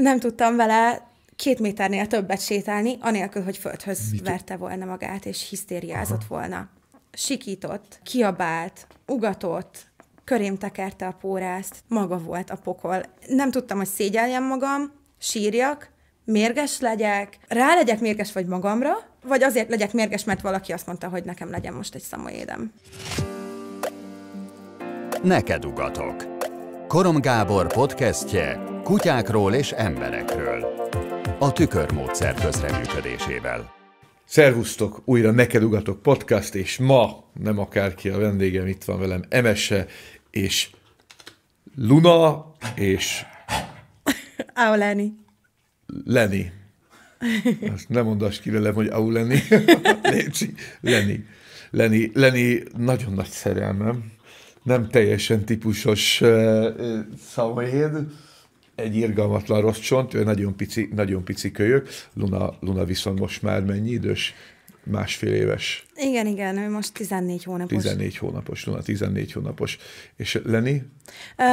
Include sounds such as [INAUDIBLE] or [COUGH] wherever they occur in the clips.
nem tudtam vele két méternél többet sétálni, anélkül, hogy földhöz Mit? verte volna magát, és hisztériázott Aha. volna. Sikított, kiabált, ugatott, körém tekerte a pórázt, maga volt a pokol. Nem tudtam, hogy szégyeljem magam, sírjak, mérges legyek, rá legyek mérges vagy magamra, vagy azért legyek mérges, mert valaki azt mondta, hogy nekem legyen most egy szamoédem. Neked ugatok. Korom Gábor podcastje kutyákról és emberekről. A tükörmódszer közreműködésével. Szervusztok, újra Neked ugatok podcast, és ma nem akárki a vendégem, itt van velem Emese, és Luna, és... Au Lenny. Lenny. Azt nem mondass ki velem, hogy Au Lenny. [LAUGHS] Léci, Lenny. Lenny. Lenny nagyon nagy szerelmem. Nem teljesen típusos uh, szavaéd. Egy irgalmatlan rossz csont, ő nagyon pici, nagyon pici kölyök. Luna, Luna viszont most már mennyi idős? másfél éves. Igen, igen, ő most 14 hónapos. 14 hónapos, Luna 14 hónapos. És Leni? Ö,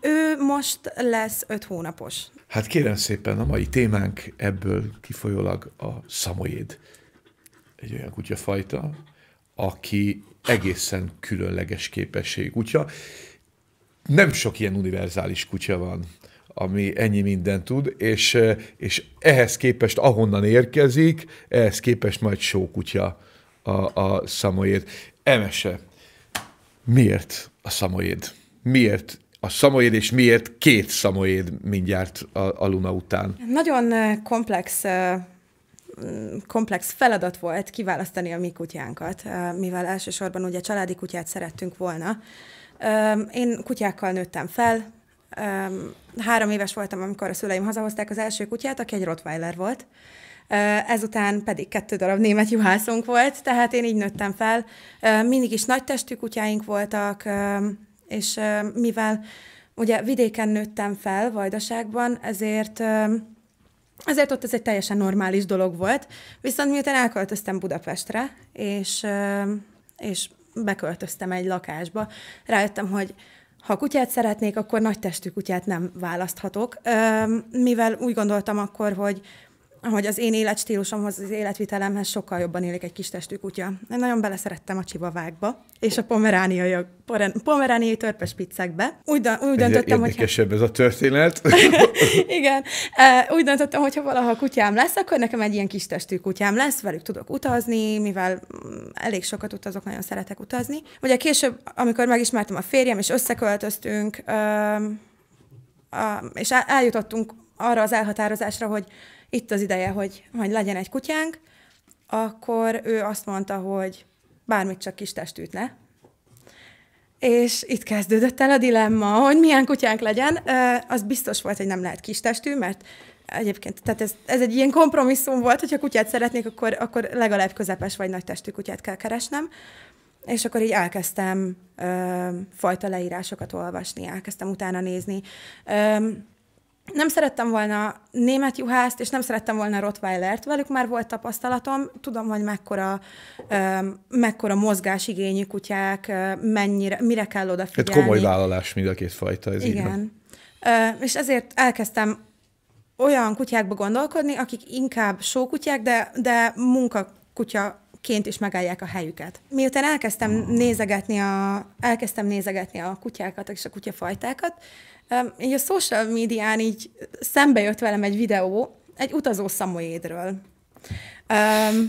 ő most lesz 5 hónapos. Hát kérem szépen, a mai témánk ebből kifolyólag a szamoéd. Egy olyan kutyafajta, aki egészen különleges képesség kutya. Nem sok ilyen univerzális kutya van ami ennyi mindent tud, és, és ehhez képest ahonnan érkezik, ehhez képest majd sókutya a, a szamoéd. Emese, miért a szamoéd? Miért a szamoéd, és miért két szamoéd mindjárt a, a Luna után? Nagyon komplex komplex feladat volt kiválasztani a mi kutyánkat, mivel elsősorban ugye családi kutyát szerettünk volna. Én kutyákkal nőttem fel, három éves voltam, amikor a szüleim hazahozták az első kutyát, aki egy Rottweiler volt. Ezután pedig kettő darab német juhászunk volt, tehát én így nőttem fel. Mindig is nagy testű kutyáink voltak, és mivel ugye vidéken nőttem fel, Vajdaságban, ezért ezért ott ez egy teljesen normális dolog volt. Viszont miután elköltöztem Budapestre, és, és beköltöztem egy lakásba, rájöttem, hogy ha kutyát szeretnék, akkor nagy testű kutyát nem választhatok, mivel úgy gondoltam akkor, hogy hogy az én életstílusomhoz, az életvitelemhez sokkal jobban élik egy kis testű kutya. Én nagyon beleszerettem a csivavákba, és a pomerániai, pomerániai törpes piccekbe. Úgy, úgy döntöttem, hogy... Érdekesebb ez a történet. [LAUGHS] Igen. Úgy döntöttem, hogy ha valaha kutyám lesz, akkor nekem egy ilyen kis testű kutyám lesz, velük tudok utazni, mivel mm, elég sokat utazok, nagyon szeretek utazni. Ugye később, amikor megismertem a férjem, és összeköltöztünk, és eljutottunk arra az elhatározásra, hogy itt az ideje, hogy, hogy legyen egy kutyánk, akkor ő azt mondta, hogy bármit csak kis testűt ne. És itt kezdődött el a dilemma, hogy milyen kutyánk legyen. Az biztos volt, hogy nem lehet kis testű, mert egyébként, tehát ez, ez egy ilyen kompromisszum volt, hogyha kutyát szeretnék, akkor, akkor legalább közepes vagy nagy testű kutyát kell keresnem. És akkor így elkezdtem ö, fajta leírásokat olvasni, elkezdtem utána nézni. Ö, nem szerettem volna német juhászt, és nem szerettem volna Rottweilert, velük már volt tapasztalatom, tudom, hogy mekkora, mekkora mozgásigényű kutyák, mennyire, mire kell odafigyelni. Hát komoly vállalás mind a két fajta, ez Igen. És ezért elkezdtem olyan kutyákba gondolkodni, akik inkább sókutyák, de, de munkakutya ként is megállják a helyüket. Miután elkezdtem nézegetni a, elkezdtem nézegetni a kutyákat és a kutyafajtákat, így a social médián így szembe jött velem egy videó egy utazó szamoédről. Um,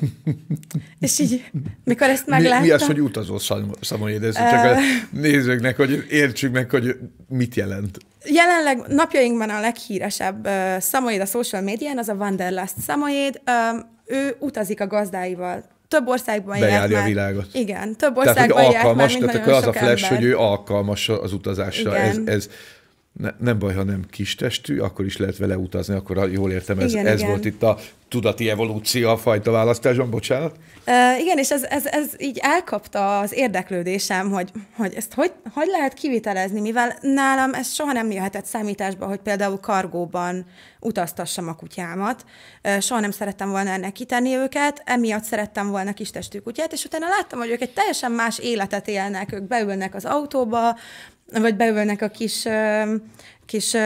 [LAUGHS] és így, mikor ezt megláttam... Mi, mi az, hogy utazó szamoéd? Ez uh, csak a nézőknek, hogy értsük meg, hogy mit jelent. Jelenleg napjainkban a leghíresebb uh, szamoéd a social médián, az a Wanderlust szamoéd. Um, ő utazik a gazdáival több országban Bejárja járt a világot. Igen, több országban tehát, hogy alkalmas, járt már, tehát akkor az a flash, ember. hogy ő alkalmas az utazásra. Ez, ez ne, nem baj, ha nem kistestű, akkor is lehet vele utazni, akkor jól értem, ez, igen, ez igen. volt itt a tudati evolúció a fajta választásban, bocsánat. Uh, igen, és ez, ez, ez így elkapta az érdeklődésem, hogy, hogy ezt hogy, hogy lehet kivitelezni, mivel nálam ez soha nem jöhetett számításba, hogy például kargóban utaztassam a kutyámat. Uh, soha nem szerettem volna ennek kitenni őket, emiatt szerettem volna kistestű kutyát, és utána láttam, hogy ők egy teljesen más életet élnek, ők beülnek az autóba, vagy beülnek a kis kis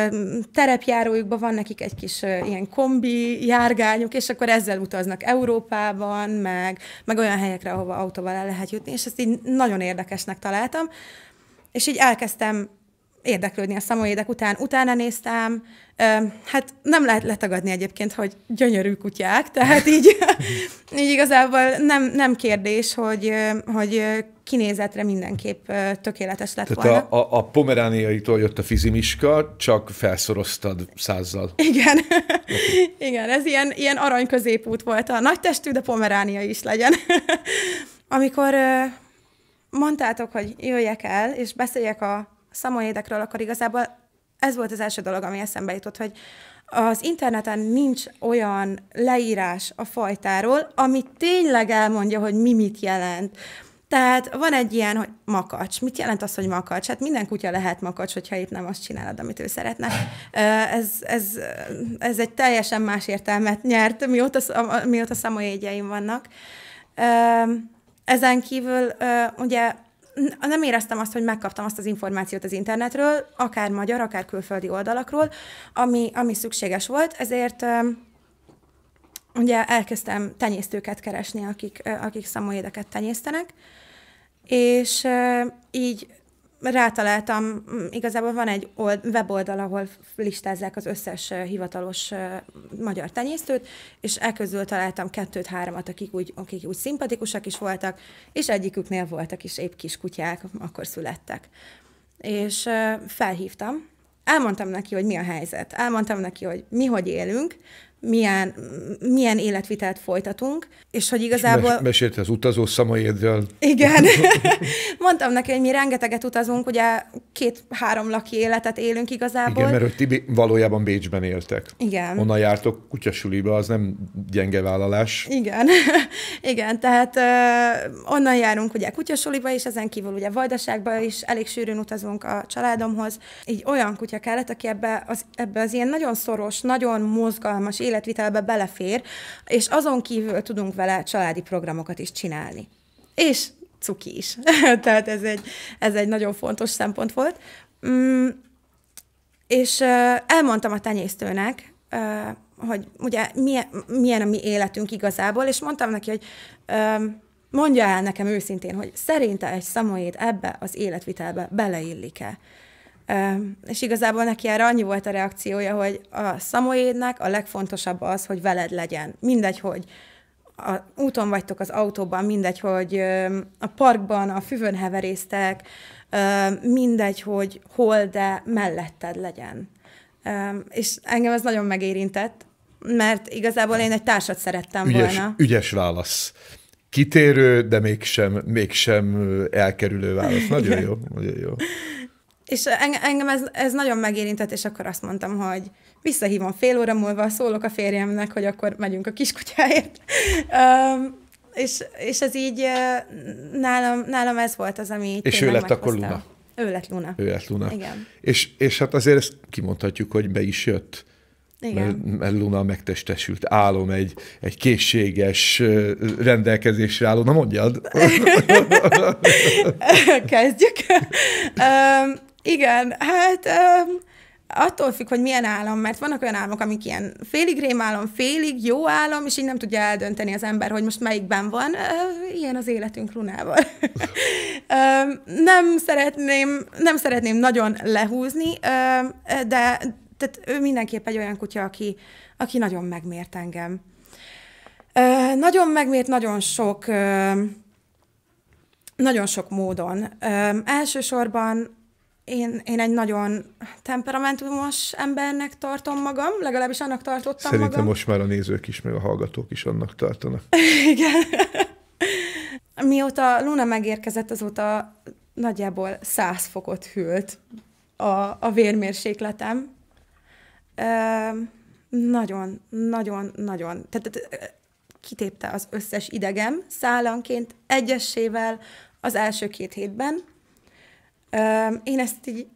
terepjárójukban van nekik egy kis ilyen kombi járgányuk, és akkor ezzel utaznak Európában, meg, meg olyan helyekre, ahova autóval el lehet jutni, és ezt így nagyon érdekesnek találtam. És így elkezdtem érdeklődni a szamoédek után. Utána néztem, hát nem lehet letagadni egyébként, hogy gyönyörű kutyák, tehát így, [LAUGHS] így igazából nem, nem kérdés, hogy, hogy kinézetre mindenképp tökéletes lett Tehát volna. a, a, a pomerániaitól jött a fizimiska, csak felszoroztad százzal. Igen, [LAUGHS] igen, ez ilyen, ilyen arany középút volt. A nagy testű, de pomeránia is legyen. [LAUGHS] Amikor mondtátok, hogy jöjjek el, és beszéljek a szamoédekről, akkor igazából ez volt az első dolog, ami eszembe jutott, hogy az interneten nincs olyan leírás a fajtáról, ami tényleg elmondja, hogy mi mit jelent. Tehát van egy ilyen, hogy makacs. Mit jelent az, hogy makacs? Hát minden kutya lehet makacs, hogyha épp nem azt csinálod, amit ő szeretne. Ez, ez, ez egy teljesen más értelmet nyert, mióta, mióta szamoédjeim vannak. Ezen kívül ugye nem éreztem azt, hogy megkaptam azt az információt az internetről, akár magyar, akár külföldi oldalakról, ami, ami szükséges volt, ezért ugye elkezdtem tenyésztőket keresni, akik, akik szamoédeket tenyésztenek, és így rátaláltam, mm, igazából van egy old, weboldal, ahol listázzák az összes hivatalos magyar tenyésztőt, és elközül találtam kettőt-háromat, akik úgy, akik úgy szimpatikusak is voltak, és egyiküknél voltak is épp kis kutyák, akkor születtek. És felhívtam, elmondtam neki, hogy mi a helyzet, elmondtam neki, hogy mi hogy élünk, milyen, milyen életvitelt folytatunk, és hogy igazából... Mes- mesélte az utazó szamaéddel. Igen. [LAUGHS] Mondtam neki, hogy mi rengeteget utazunk, ugye két-három laki életet élünk igazából. Igen, mert hogy ti valójában Bécsben éltek. Igen. Onnan jártok kutyasuliba, az nem gyenge vállalás. Igen. [LAUGHS] Igen, tehát uh, onnan járunk ugye kutyasuliba, és ezen kívül ugye Vajdaságba is elég sűrűn utazunk a családomhoz. Így olyan kutya kellett, aki ebbe az, ebbe az ilyen nagyon szoros, nagyon mozgalmas életvitelbe belefér, és azon kívül tudunk vele családi programokat is csinálni. És cuki is. [LAUGHS] Tehát ez egy, ez egy nagyon fontos szempont volt. Mm, és elmondtam a tenyésztőnek, hogy ugye milyen, milyen a mi életünk igazából, és mondtam neki, hogy uh, mondja el nekem őszintén, hogy szerinte egy szamoéd ebbe az életvitelbe beleillik-e. És igazából neki erre annyi volt a reakciója, hogy a szamoédnek a legfontosabb az, hogy veled legyen. Mindegy, hogy a úton vagytok az autóban, mindegy, hogy a parkban, a füvön heverésztek, mindegy, hogy hol, de melletted legyen. És engem ez nagyon megérintett, mert igazából én egy társat szerettem ügyes, volna. Ügyes válasz. Kitérő, de mégsem, mégsem elkerülő válasz. Nagyon jó, nagyon jó. És engem ez, ez nagyon megérintett, és akkor azt mondtam, hogy visszahívom fél óra múlva, szólok a férjemnek, hogy akkor megyünk a kiskutyáért. [LAUGHS] um, és, és ez így nálam, nálam ez volt az, ami És ő lett akkor Luna? Ő lett Luna. Ő lett Luna. Igen. És, és hát azért ezt kimondhatjuk, hogy be is jött. Igen. Mert, mert Luna megtestesült álom, egy, egy készséges rendelkezésre álló. Na mondjad! [LAUGHS] Kezdjük. Igen, hát um, attól függ, hogy milyen állam, mert vannak olyan álmok, amik ilyen félig rémálom, félig jó álom, és így nem tudja eldönteni az ember, hogy most melyikben van. Uh, ilyen az életünk Lunával. uh, [LAUGHS] nem, szeretném, nem szeretném nagyon lehúzni, uh, de tehát ő mindenképp egy olyan kutya, aki, aki nagyon megmért engem. Uh, nagyon megmért nagyon sok, uh, nagyon sok módon. Uh, elsősorban én, én egy nagyon temperamentumos embernek tartom magam, legalábbis annak tartottam Szerintem magam. Most már a nézők is, meg a hallgatók is annak tartanak. [LAUGHS] Igen. Mióta Luna megérkezett, azóta nagyjából 100 fokot hűlt a, a vérmérsékletem. Ö, nagyon, nagyon, nagyon. Tehát kitépte az összes idegem szállanként, egyesével az első két hétben, én ezt így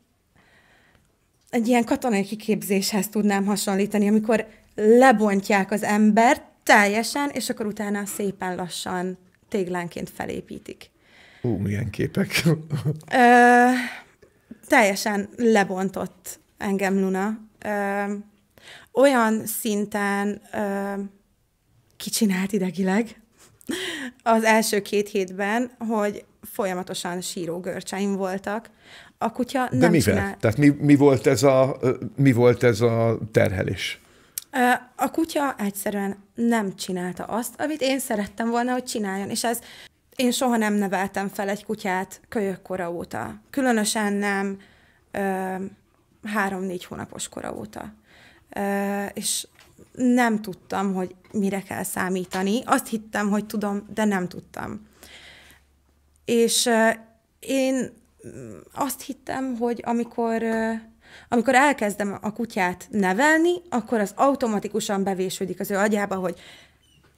egy ilyen katonai kiképzéshez tudnám hasonlítani, amikor lebontják az embert teljesen, és akkor utána szépen lassan téglánként felépítik. Ú, milyen képek. [LAUGHS] Ö, teljesen lebontott engem Luna. Ö, olyan szinten ö, kicsinált idegileg az első két hétben, hogy folyamatosan síró görcseim voltak. A kutya De nem mivel? csinált. Tehát mi, mi, volt ez a, mi volt ez a terhelés? A kutya egyszerűen nem csinálta azt, amit én szerettem volna, hogy csináljon, és ez én soha nem neveltem fel egy kutyát kölyök kora óta. Különösen nem három-négy hónapos kora óta. Ö, és nem tudtam, hogy mire kell számítani. Azt hittem, hogy tudom, de nem tudtam. És én mm, azt hittem, hogy amikor, amikor elkezdem a kutyát nevelni, akkor az automatikusan bevésődik az ő agyába, hogy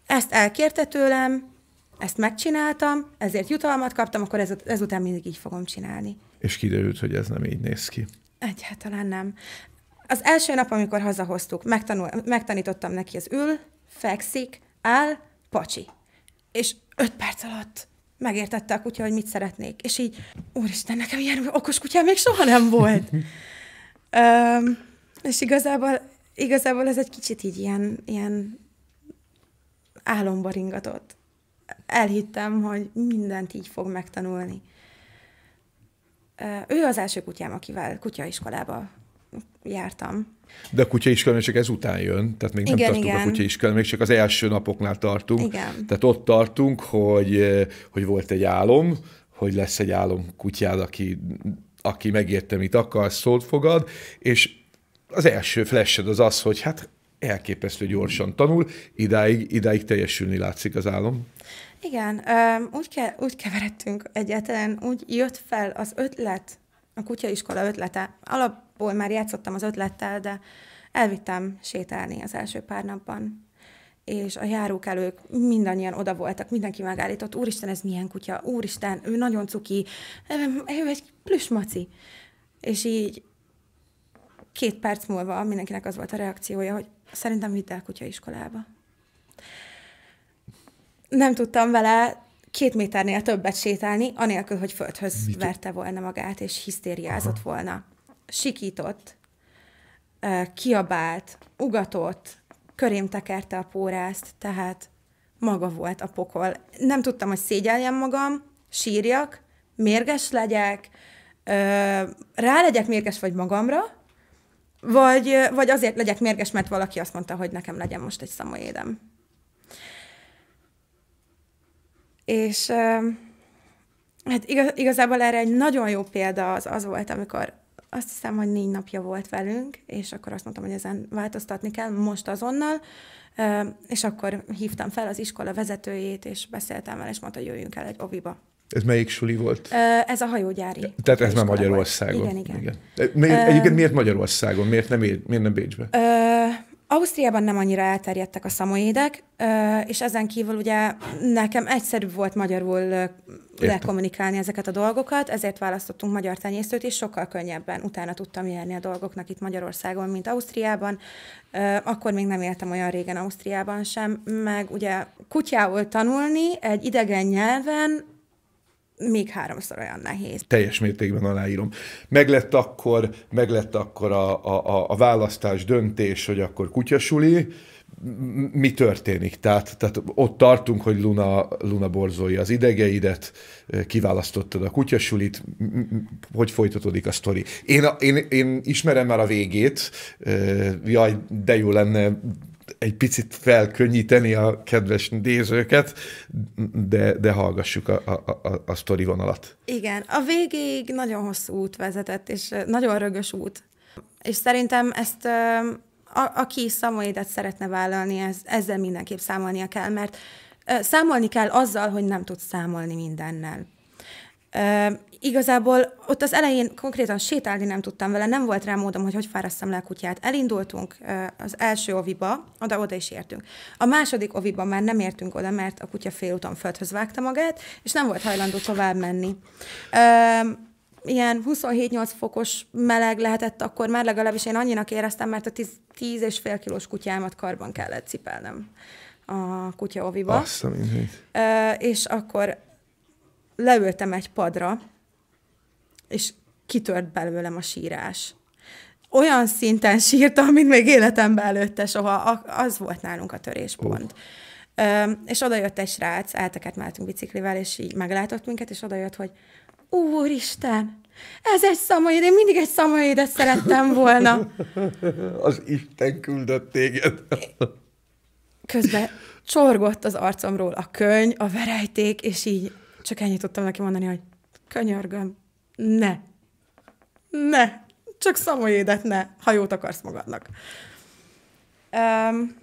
ezt elkérte tőlem, ezt megcsináltam, ezért jutalmat kaptam, akkor ez, ezután mindig így fogom csinálni. És kiderült, hogy ez nem így néz ki. Egyáltalán nem. Az első nap, amikor hazahoztuk, megtanul, megtanítottam neki az ül, fekszik, áll, pacsi. És öt perc alatt megértette a kutya, hogy mit szeretnék. És így, úristen, nekem ilyen okos kutyám még soha nem volt. [LAUGHS] Öm, és igazából, igazából ez egy kicsit így ilyen, ilyen álomba ringatott. Elhittem, hogy mindent így fog megtanulni. Ö, Ő az első kutyám, akivel kutyaiskolába jártam. De a kutyaiskolán csak ezután jön, tehát még nem Igen, tartunk a igen. kutyaiskolán, még csak az első napoknál tartunk. Igen. Tehát ott tartunk, hogy, eh, hogy volt egy álom, hogy lesz egy álom kutyád, aki, aki megérte, mit akar, szót fogad, és az első flashed az az, hogy hát elképesztő gyorsan tanul, idáig, idáig teljesülni látszik az álom. Igen, úgy, ke- úgy keveredtünk egyáltalán, úgy jött fel az ötlet, a kutyaiskola ötlete. Alapból már játszottam az ötlettel, de elvittem sétálni az első pár napban. És a járókelők mindannyian oda voltak, mindenki megállított, úristen, ez milyen kutya, úristen, ő nagyon cuki, öm, ő egy plüsmaci. És így két perc múlva mindenkinek az volt a reakciója, hogy szerintem vidd el kutyaiskolába nem tudtam vele két méternél többet sétálni, anélkül, hogy földhöz Mit- verte volna magát, és hisztériázott Aha. volna. Sikított, kiabált, ugatott, körém tekerte a pórázt, tehát maga volt a pokol. Nem tudtam, hogy szégyeljem magam, sírjak, mérges legyek, rá legyek mérges vagy magamra, vagy, vagy azért legyek mérges, mert valaki azt mondta, hogy nekem legyen most egy szamoédem. És hát igaz, igazából erre egy nagyon jó példa az, az volt, amikor azt hiszem, hogy négy napja volt velünk, és akkor azt mondtam, hogy ezen változtatni kell most azonnal, és akkor hívtam fel az iskola vezetőjét, és beszéltem vele, és mondta, hogy jöjjünk el egy oviba. Ez melyik suli volt? Ez a hajógyári. Tehát ez már Magyarországon. Volt. Igen, igen. igen. Egyébként miért Magyarországon? Miért nem, miért nem Bécsben? Ausztriában nem annyira elterjedtek a szamoédek, és ezen kívül ugye nekem egyszerűbb volt magyarul lekommunikálni ezeket a dolgokat, ezért választottunk magyar tenyésztőt, és sokkal könnyebben utána tudtam járni a dolgoknak itt Magyarországon, mint Ausztriában. Akkor még nem éltem olyan régen Ausztriában sem, meg ugye kutyául tanulni egy idegen nyelven még háromszor olyan nehéz. teljes mértékben aláírom. Meglett akkor, meglett akkor a, a, a választás, döntés, hogy akkor kutyasuli, mi történik? Tehát, tehát ott tartunk, hogy Luna, Luna borzolja az idegeidet, kiválasztottad a kutyasulit, hogy folytatódik a sztori. Én, én, én ismerem már a végét, jaj, de jó lenne egy picit felkönnyíteni a kedves nézőket, de, de hallgassuk a, a, a, a sztori vonalat. Igen, a végéig nagyon hosszú út vezetett, és nagyon rögös út. És szerintem ezt, ö, a, aki szamoidet szeretne vállalni, ez, ezzel mindenképp számolnia kell, mert számolni kell azzal, hogy nem tudsz számolni mindennel. Igazából ott az elején konkrétan sétálni nem tudtam vele, nem volt rá módom, hogy hogy fárasztam le a kutyát. Elindultunk az első oviba, oda-oda is értünk. A második oviba már nem értünk oda, mert a kutya félúton földhöz vágta magát, és nem volt hajlandó tovább menni. Ö, ilyen 27-8 fokos meleg lehetett akkor már, legalábbis én annyinak éreztem, mert a 10, 10 és fél kilós kutyámat karban kellett cipelnem a kutya oviba. Azt a. Ö, és akkor leültem egy padra, és kitört belőlem a sírás. olyan szinten sírtam, mint még életemben előtte soha. Az volt nálunk a töréspont. Oh. És oda jött egy srác, elteket mentünk biciklivel, és így meglátott minket, és oda jött, hogy Úristen, ez egy szamoid, én mindig egy szamoidet szerettem volna. [LAUGHS] Az Isten küldött téged. Közben csorgott az arcomról a könyv, a verejték, és így csak ennyit tudtam neki mondani, hogy könyörgöm, ne, ne, csak szamoédet ne, ha jót akarsz magadnak. Um,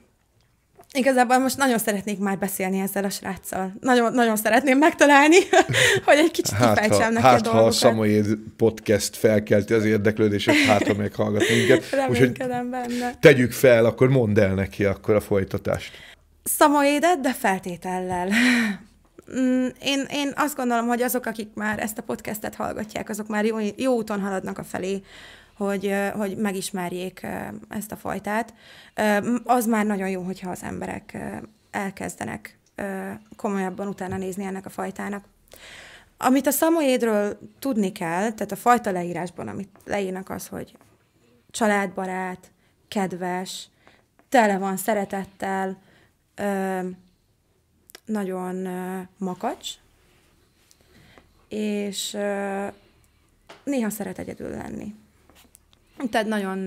Igazából most nagyon szeretnék már beszélni ezzel a sráccal. Nagyon, nagyon szeretném megtalálni, [LAUGHS] hogy egy kicsit hát, kifejtsem neki hát, a dolgokat. ha a Samoyed podcast felkelti az érdeklődését, hát ha meghallgat minket. [LAUGHS] Reménykedem benne. Tegyük fel, akkor mondd el neki akkor a folytatást. Samoyedet, de feltétellel. Mm, én, én azt gondolom, hogy azok, akik már ezt a podcastet hallgatják, azok már jó, jó úton haladnak a felé, hogy, hogy megismerjék ezt a fajtát. Az már nagyon jó, hogyha az emberek elkezdenek komolyabban utána nézni ennek a fajtának. Amit a szamoédről tudni kell, tehát a fajta leírásban, amit leírnak az, hogy családbarát, kedves, tele van szeretettel, nagyon makacs, és néha szeret egyedül lenni. Tehát nagyon,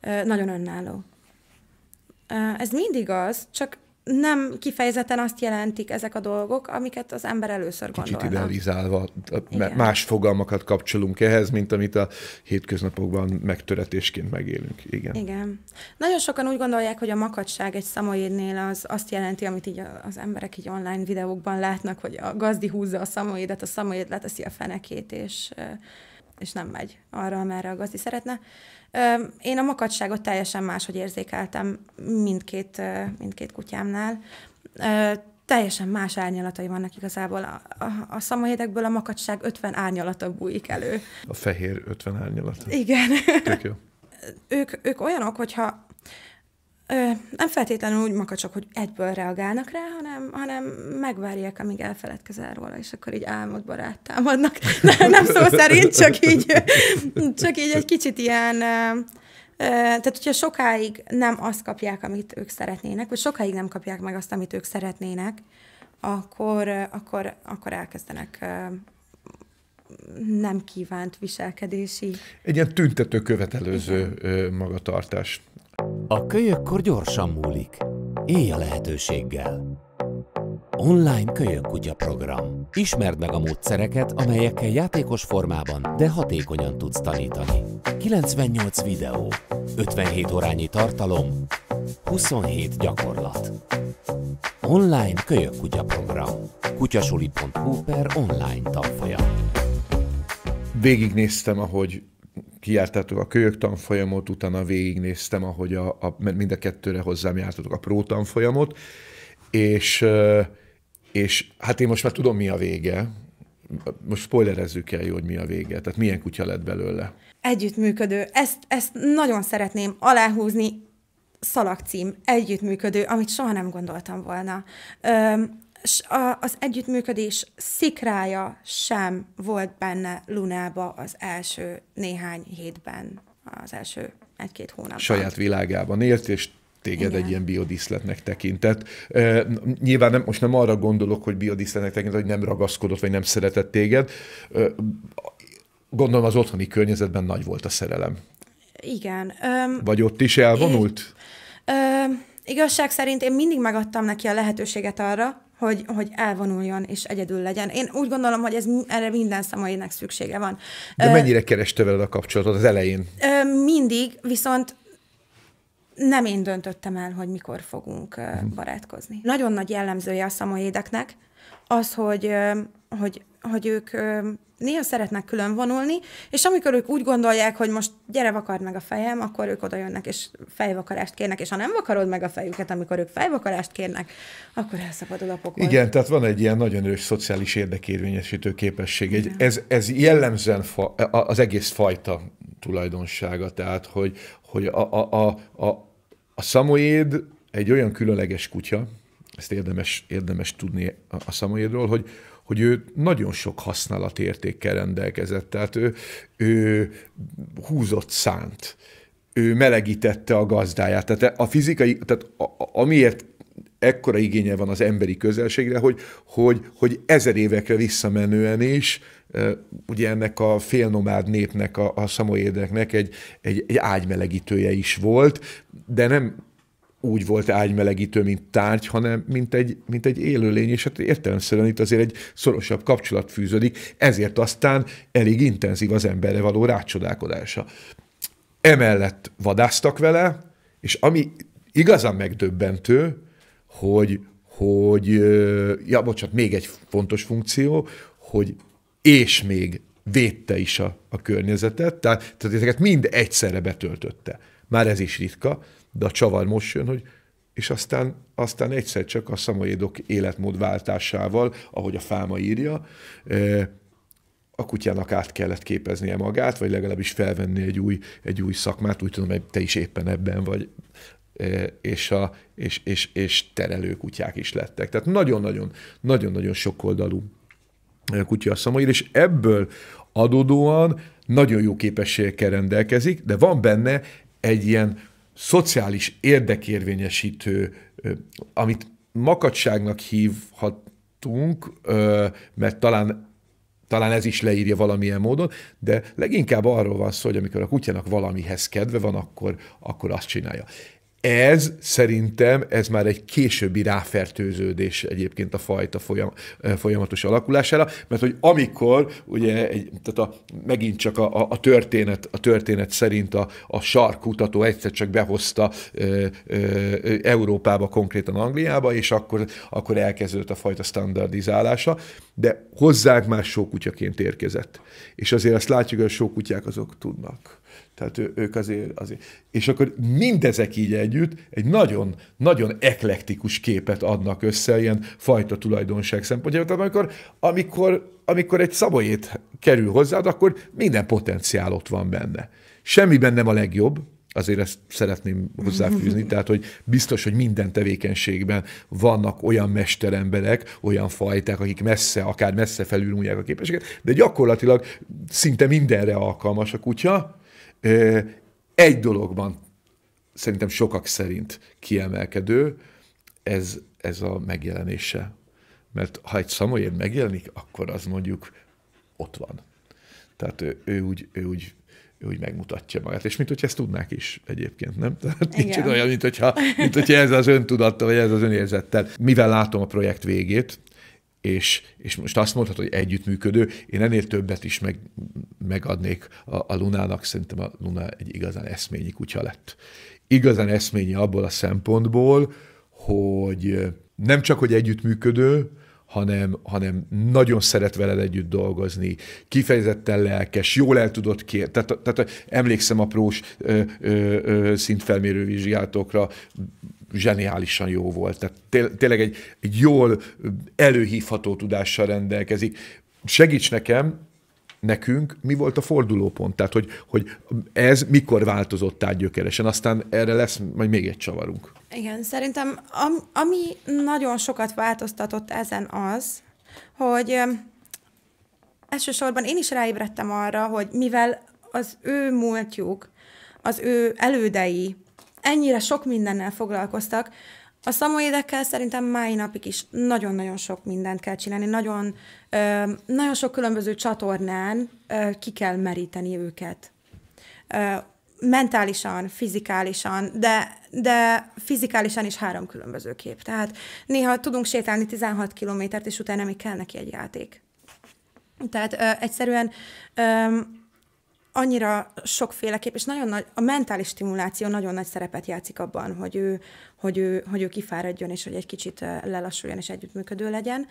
nagyon önálló. Ez mindig az, csak nem kifejezetten azt jelentik ezek a dolgok, amiket az ember először gondol. Kicsit idealizálva, más fogalmakat kapcsolunk ehhez, mint amit a hétköznapokban megtöretésként megélünk. Igen. Igen. Nagyon sokan úgy gondolják, hogy a makadság egy szamoédnél az azt jelenti, amit így az emberek így online videókban látnak, hogy a gazdi húzza a szamoédet, a szamoéd leteszi a fenekét, és és nem megy arra, amerre a gazdi szeretne. Én a makadságot teljesen máshogy érzékeltem mindkét, mindkét kutyámnál. Teljesen más árnyalatai vannak igazából. A, a, a szamohédekből a makadság 50 árnyalata bújik elő. A fehér 50 árnyalata. Igen. Tök jó. ők, ők olyanok, hogyha Ö, nem feltétlenül úgy makacsok, hogy egyből reagálnak rá, hanem, hanem megvárják, amíg elfeledkezel róla, és akkor így álmodba rátámadnak. [LAUGHS] Nem, nem szó szerint, csak így, csak így egy kicsit ilyen... Tehát, hogyha sokáig nem azt kapják, amit ők szeretnének, vagy sokáig nem kapják meg azt, amit ők szeretnének, akkor, akkor, akkor elkezdenek nem kívánt viselkedési. Egy ilyen tüntető követelőző Igen. magatartás. A kölyökkor gyorsan múlik. Élj a lehetőséggel. Online kölyökkutya program. Ismerd meg a módszereket, amelyekkel játékos formában, de hatékonyan tudsz tanítani. 98 videó, 57 órányi tartalom, 27 gyakorlat. Online kölyökkutya program. kutyasuli.hu per online tanfolyam. Végignéztem, ahogy kijártátok a kölyök tanfolyamot, utána végignéztem, ahogy a, a, mind a kettőre hozzám jártatok a pró tanfolyamot, és, és hát én most már tudom, mi a vége. Most spoilerezzük el, hogy mi a vége. Tehát milyen kutya lett belőle. Együttműködő. Ezt, ezt nagyon szeretném aláhúzni. Szalagcím, együttműködő, amit soha nem gondoltam volna. Üm, az együttműködés szikrája sem volt benne Lunába az első néhány hétben, az első egy-két hónapban. Saját világában élt, és téged Igen. egy ilyen biodiszletnek tekintett. E, nyilván nem, most nem arra gondolok, hogy biodiszletnek tekintett, hogy nem ragaszkodott, vagy nem szeretett téged. E, gondolom az otthoni környezetben nagy volt a szerelem. Igen. Um, vagy ott is elvonult? É, um, igazság szerint én mindig megadtam neki a lehetőséget arra, hogy, hogy elvonuljon és egyedül legyen. Én úgy gondolom, hogy ez erre minden szamainak szüksége van. De mennyire kereste veled a kapcsolatot az elején? Mindig, viszont nem én döntöttem el, hogy mikor fogunk uh-huh. barátkozni. Nagyon nagy jellemzője a szamoédeknek az, hogy, hogy, hogy ők néha szeretnek külön vonulni, és amikor ők úgy gondolják, hogy most gyere, vakard meg a fejem, akkor ők oda jönnek, és fejvakarást kérnek, és ha nem vakarod meg a fejüket, amikor ők fejvakarást kérnek, akkor elszabadul a pokol. Igen, tehát van egy ilyen nagyon erős szociális érdekérvényesítő képesség. Egy, ez, ez jellemzően fa, az egész fajta tulajdonsága, tehát hogy, hogy a, a, a, a, a szamoéd egy olyan különleges kutya, ezt érdemes, érdemes tudni a, a hogy, hogy ő nagyon sok értékkel rendelkezett, tehát ő, ő húzott szánt, ő melegítette a gazdáját, tehát a fizikai, tehát a, a, amiért ekkora igénye van az emberi közelségre, hogy, hogy, hogy ezer évekre visszamenően is ugye ennek a félnomád népnek, a, a egy, egy, egy ágymelegítője is volt, de nem úgy volt ágymelegítő, mint tárgy, hanem mint egy, mint egy élőlény, és hát értelemszerűen itt azért egy szorosabb kapcsolat fűződik, ezért aztán elég intenzív az emberre való rácsodálkodása. Emellett vadáztak vele, és ami igazán megdöbbentő, hogy, hogy ja, bocsánat, még egy fontos funkció, hogy és még védte is a, a környezetet, tehát, tehát ezeket mind egyszerre betöltötte. Már ez is ritka, de a csavar most jön, hogy és aztán, aztán egyszer csak a szamoédok életmódváltásával, ahogy a fáma írja, a kutyának át kellett képeznie magát, vagy legalábbis felvenni egy új, egy új szakmát, úgy tudom, hogy te is éppen ebben vagy, és, a, és, és, és terelő kutyák is lettek. Tehát nagyon-nagyon, nagyon-nagyon sokoldalú kutya a szamoid, és ebből adódóan nagyon jó képességekkel rendelkezik, de van benne egy ilyen szociális érdekérvényesítő, amit makacságnak hívhatunk, mert talán talán ez is leírja valamilyen módon, de leginkább arról van szó, hogy amikor a kutyának valamihez kedve van, akkor, akkor azt csinálja. Ez szerintem, ez már egy későbbi ráfertőződés egyébként a fajta folyam, folyamatos alakulására, mert hogy amikor, ugye, egy, tehát a, megint csak a, a, történet, a történet szerint a, a sarkutató egyszer csak behozta ö, ö, Európába, konkrétan Angliába, és akkor, akkor elkezdődött a fajta standardizálása, de hozzánk már sókutyaként érkezett. És azért azt látjuk, hogy a sókutyák azok tudnak tehát ő, ők azért, azért. És akkor mindezek így együtt egy nagyon, nagyon eklektikus képet adnak össze, ilyen fajta tulajdonság szempontjából. Tehát amikor, amikor, amikor egy szabolyét kerül hozzád, akkor minden potenciál ott van benne. Semmiben nem a legjobb, azért ezt szeretném hozzáfűzni, [LAUGHS] tehát hogy biztos, hogy minden tevékenységben vannak olyan mesteremberek, olyan fajták, akik messze, akár messze felülmúlják a képességet, de gyakorlatilag szinte mindenre alkalmas a kutya, egy dologban szerintem sokak szerint kiemelkedő, ez, ez a megjelenése. Mert ha egy szamoyér megjelenik, akkor az mondjuk ott van. Tehát ő, ő, úgy, ő, úgy, ő úgy megmutatja magát. És mint hogy ezt tudnák is egyébként, nem? [LAUGHS] Tehát Igen. nincs olyan, mint hogyha, mint hogyha ez az öntudattal, vagy ez az önérzettel. Mivel látom a projekt végét, és, és most azt mondhatod, hogy együttműködő, én ennél többet is meg, megadnék a, a Lunának, szerintem a Luna egy igazán eszményi kutya lett. Igazán eszményi abból a szempontból, hogy nem csak, hogy együttműködő, hanem, hanem nagyon szeret veled együtt dolgozni, kifejezetten lelkes, jól el tudod kérni. Tehát, tehát emlékszem a prós ö, ö, ö, szintfelmérő vizsgálatokra, zseniálisan jó volt. Tehát tényleg egy, egy jól előhívható tudással rendelkezik. Segíts nekem, nekünk mi volt a fordulópont? Tehát, hogy, hogy ez mikor változott át gyökeresen? Aztán erre lesz majd még egy csavarunk. Igen, szerintem am, ami nagyon sokat változtatott ezen az, hogy elsősorban én is ráébredtem arra, hogy mivel az ő múltjuk, az ő elődei ennyire sok mindennel foglalkoztak, a szamoédekkel szerintem mai napig is nagyon-nagyon sok mindent kell csinálni, nagyon, ö, nagyon sok különböző csatornán ö, ki kell meríteni őket. Ö, mentálisan, fizikálisan, de, de fizikálisan is három különböző kép. Tehát néha tudunk sétálni 16 kilométert, és utána még kell neki egy játék. Tehát ö, egyszerűen ö, annyira sokféleképp, és nagyon nagy, a mentális stimuláció nagyon nagy szerepet játszik abban, hogy ő, hogy ő, hogy ő kifáradjon, és hogy egy kicsit lelassuljon, és együttműködő legyen.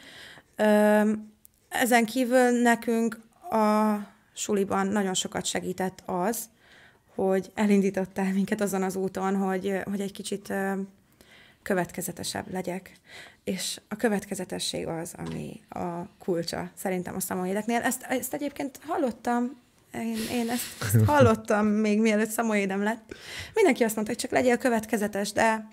Ezen kívül nekünk a suliban nagyon sokat segített az, hogy elindítottál minket azon az úton, hogy, hogy egy kicsit következetesebb legyek. És a következetesség az, ami a kulcsa szerintem a szamoédeknél. Ezt, ezt egyébként hallottam én, én ezt, ezt hallottam még mielőtt szamoédem lett. Mindenki azt mondta, hogy csak legyél következetes, de,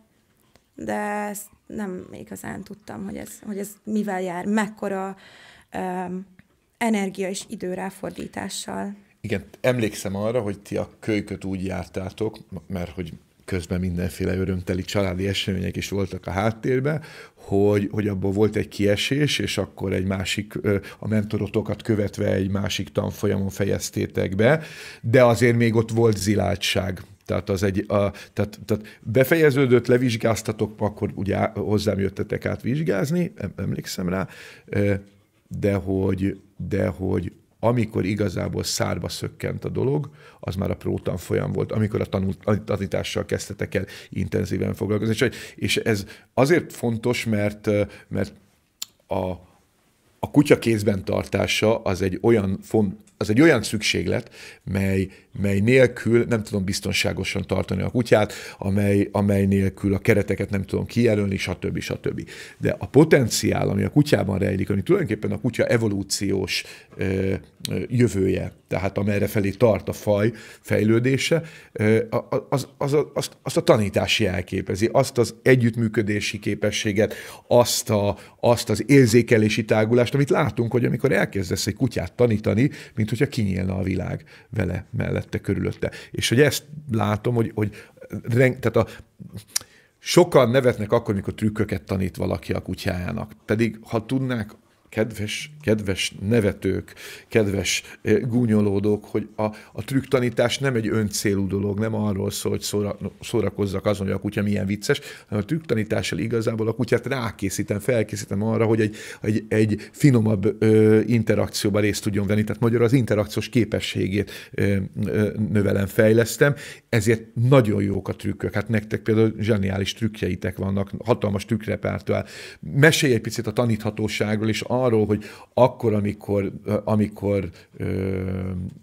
de ezt nem igazán tudtam, hogy ez, hogy ez mivel jár, mekkora energia és idő ráfordítással. Igen, emlékszem arra, hogy ti a kölyköt úgy jártátok, mert hogy közben mindenféle örömteli családi események is voltak a háttérben, hogy, hogy abból volt egy kiesés, és akkor egy másik, a mentorotokat követve egy másik tanfolyamon fejeztétek be, de azért még ott volt ziláltság. Tehát, az egy, a, tehát, tehát befejeződött, levizsgáztatok, akkor ugye hozzám jöttetek át vizsgázni, emlékszem rá, de hogy, de hogy amikor igazából szárba szökkent a dolog, az már a prótan folyam volt, amikor a tanult, tanítással kezdtetek el intenzíven foglalkozni. És ez azért fontos, mert, mert a, a kutya kézben tartása az egy olyan font, az egy olyan szükséglet, mely, mely nélkül nem tudom biztonságosan tartani a kutyát, amely, amely nélkül a kereteket nem tudom kijelölni, stb. stb. De a potenciál, ami a kutyában rejlik, ami tulajdonképpen a kutya evolúciós ö, jövője, tehát amerre felé tart a faj fejlődése, ö, az, az, az, azt, azt a tanítási elképezi, azt az együttműködési képességet, azt, a, azt az érzékelési tágulást, amit látunk, hogy amikor elkezdesz egy kutyát tanítani, mint hogyha kinyílna a világ vele mellette, körülötte. És hogy ezt látom, hogy, hogy tehát a, sokan nevetnek akkor, mikor trükköket tanít valaki a kutyájának. Pedig ha tudnák kedves, kedves nevetők, kedves eh, gúnyolódók, hogy a, a trükktanítás nem egy öncélú dolog, nem arról szól, hogy szóra, szórakozzak azon, hogy a kutya milyen vicces, hanem a trükktanítással igazából a kutyát rákészítem, felkészítem arra, hogy egy, egy, egy finomabb ö, interakcióba részt tudjon venni, tehát magyar az interakciós képességét ö, ö, növelem, fejlesztem, ezért nagyon jók a trükkök. Hát nektek például zseniális trükkjeitek vannak, hatalmas trükkrepártoár. Mesélj egy picit a taníthatóságról, és arról, hogy akkor, amikor, amikor ö,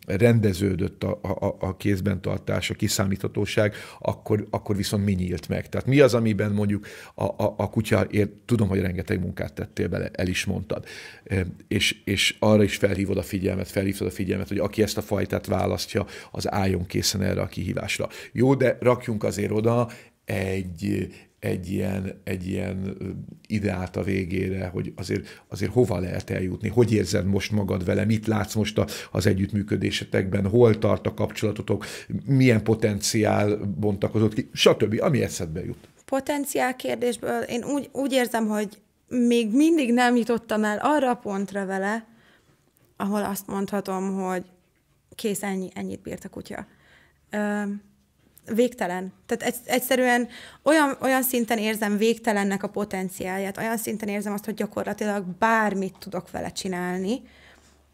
rendeződött a, a, a kézben tartás, a kiszámíthatóság, akkor, akkor viszont mi nyílt meg. Tehát mi az, amiben mondjuk a, a, a kutya, ér, tudom, hogy rengeteg munkát tettél bele, el is mondtad, és, és arra is felhívod a figyelmet, felhívod a figyelmet, hogy aki ezt a fajtát választja, az álljon készen erre a kihívásra. Jó, de rakjunk azért oda egy, egy ilyen, egy ilyen ideát a végére, hogy azért, azért hova lehet eljutni, hogy érzed most magad vele, mit látsz most a, az együttműködésetekben, hol tart a kapcsolatotok, milyen potenciál bontakozott ki, stb., ami eszedbe jut. Potenciál kérdésből én úgy, úgy érzem, hogy még mindig nem jutottam el arra a pontra vele, ahol azt mondhatom, hogy kész, ennyi, ennyit bírt a kutya végtelen. Tehát egyszerűen olyan, olyan szinten érzem végtelennek a potenciáját, olyan szinten érzem azt, hogy gyakorlatilag bármit tudok vele csinálni,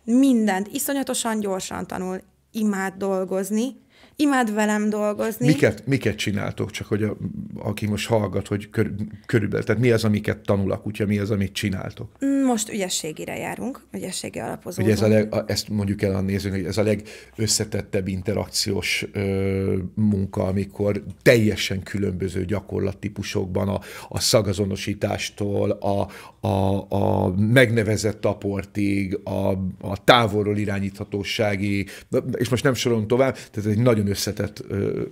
mindent, iszonyatosan gyorsan tanul, imád dolgozni, imád velem dolgozni. Miket, miket csináltok, csak hogy a, aki most hallgat, hogy kör, körülbelül, tehát mi az, amiket tanul a kutya, mi az, amit csináltok? Most ügyességére járunk, ügyességi alapozó. Ugye ez a leg, ezt mondjuk el a nézőnek, hogy ez a legösszetettebb interakciós ö, munka, amikor teljesen különböző gyakorlattípusokban a, a szagazonosítástól, a, a, a megnevezett aportig, a, a távolról irányíthatósági, és most nem sorolom tovább, tehát egy nagyon összetett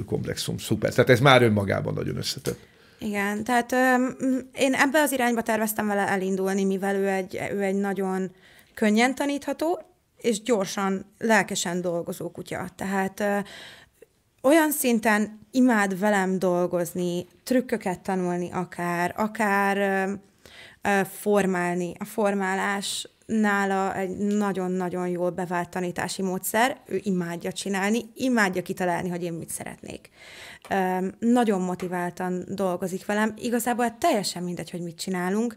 komplexum, szuper. Tehát ez már önmagában nagyon összetett. Igen, tehát ö, én ebbe az irányba terveztem vele elindulni, mivel ő egy, ő egy nagyon könnyen tanítható, és gyorsan, lelkesen dolgozó kutya. Tehát ö, olyan szinten imád velem dolgozni, trükköket tanulni akár, akár ö, formálni. A formálás nála egy nagyon-nagyon jól bevált tanítási módszer, ő imádja csinálni, imádja kitalálni, hogy én mit szeretnék. Nagyon motiváltan dolgozik velem, igazából teljesen mindegy, hogy mit csinálunk,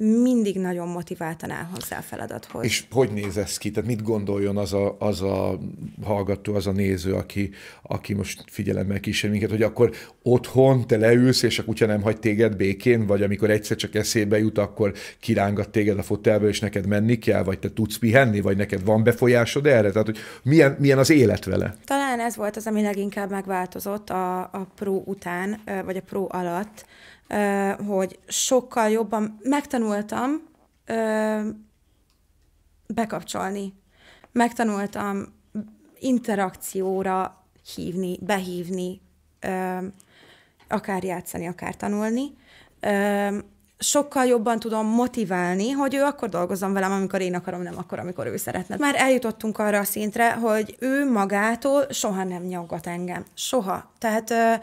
mindig nagyon motiváltan áll hozzá a feladathoz. És hogy néz ez ki? Tehát mit gondoljon az a, az a hallgató, az a néző, aki, aki most figyelemmel kísér minket, hogy akkor otthon te leülsz, és a kutya nem hagy téged békén, vagy amikor egyszer csak eszébe jut, akkor kirángat téged a fotelből, és neked menni kell, vagy te tudsz pihenni, vagy neked van befolyásod erre? Tehát, hogy milyen, milyen az élet vele? Talán ez volt az, ami leginkább megváltozott a, a pro után, vagy a pro alatt, hogy sokkal jobban megtanultam bekapcsolni. Megtanultam interakcióra hívni, behívni, akár játszani, akár tanulni. sokkal jobban tudom motiválni, hogy ő akkor dolgozzon velem, amikor én akarom, nem akkor, amikor ő szeretne. Már eljutottunk arra a szintre, hogy ő magától soha nem nyaggat engem. Soha. Tehát ö,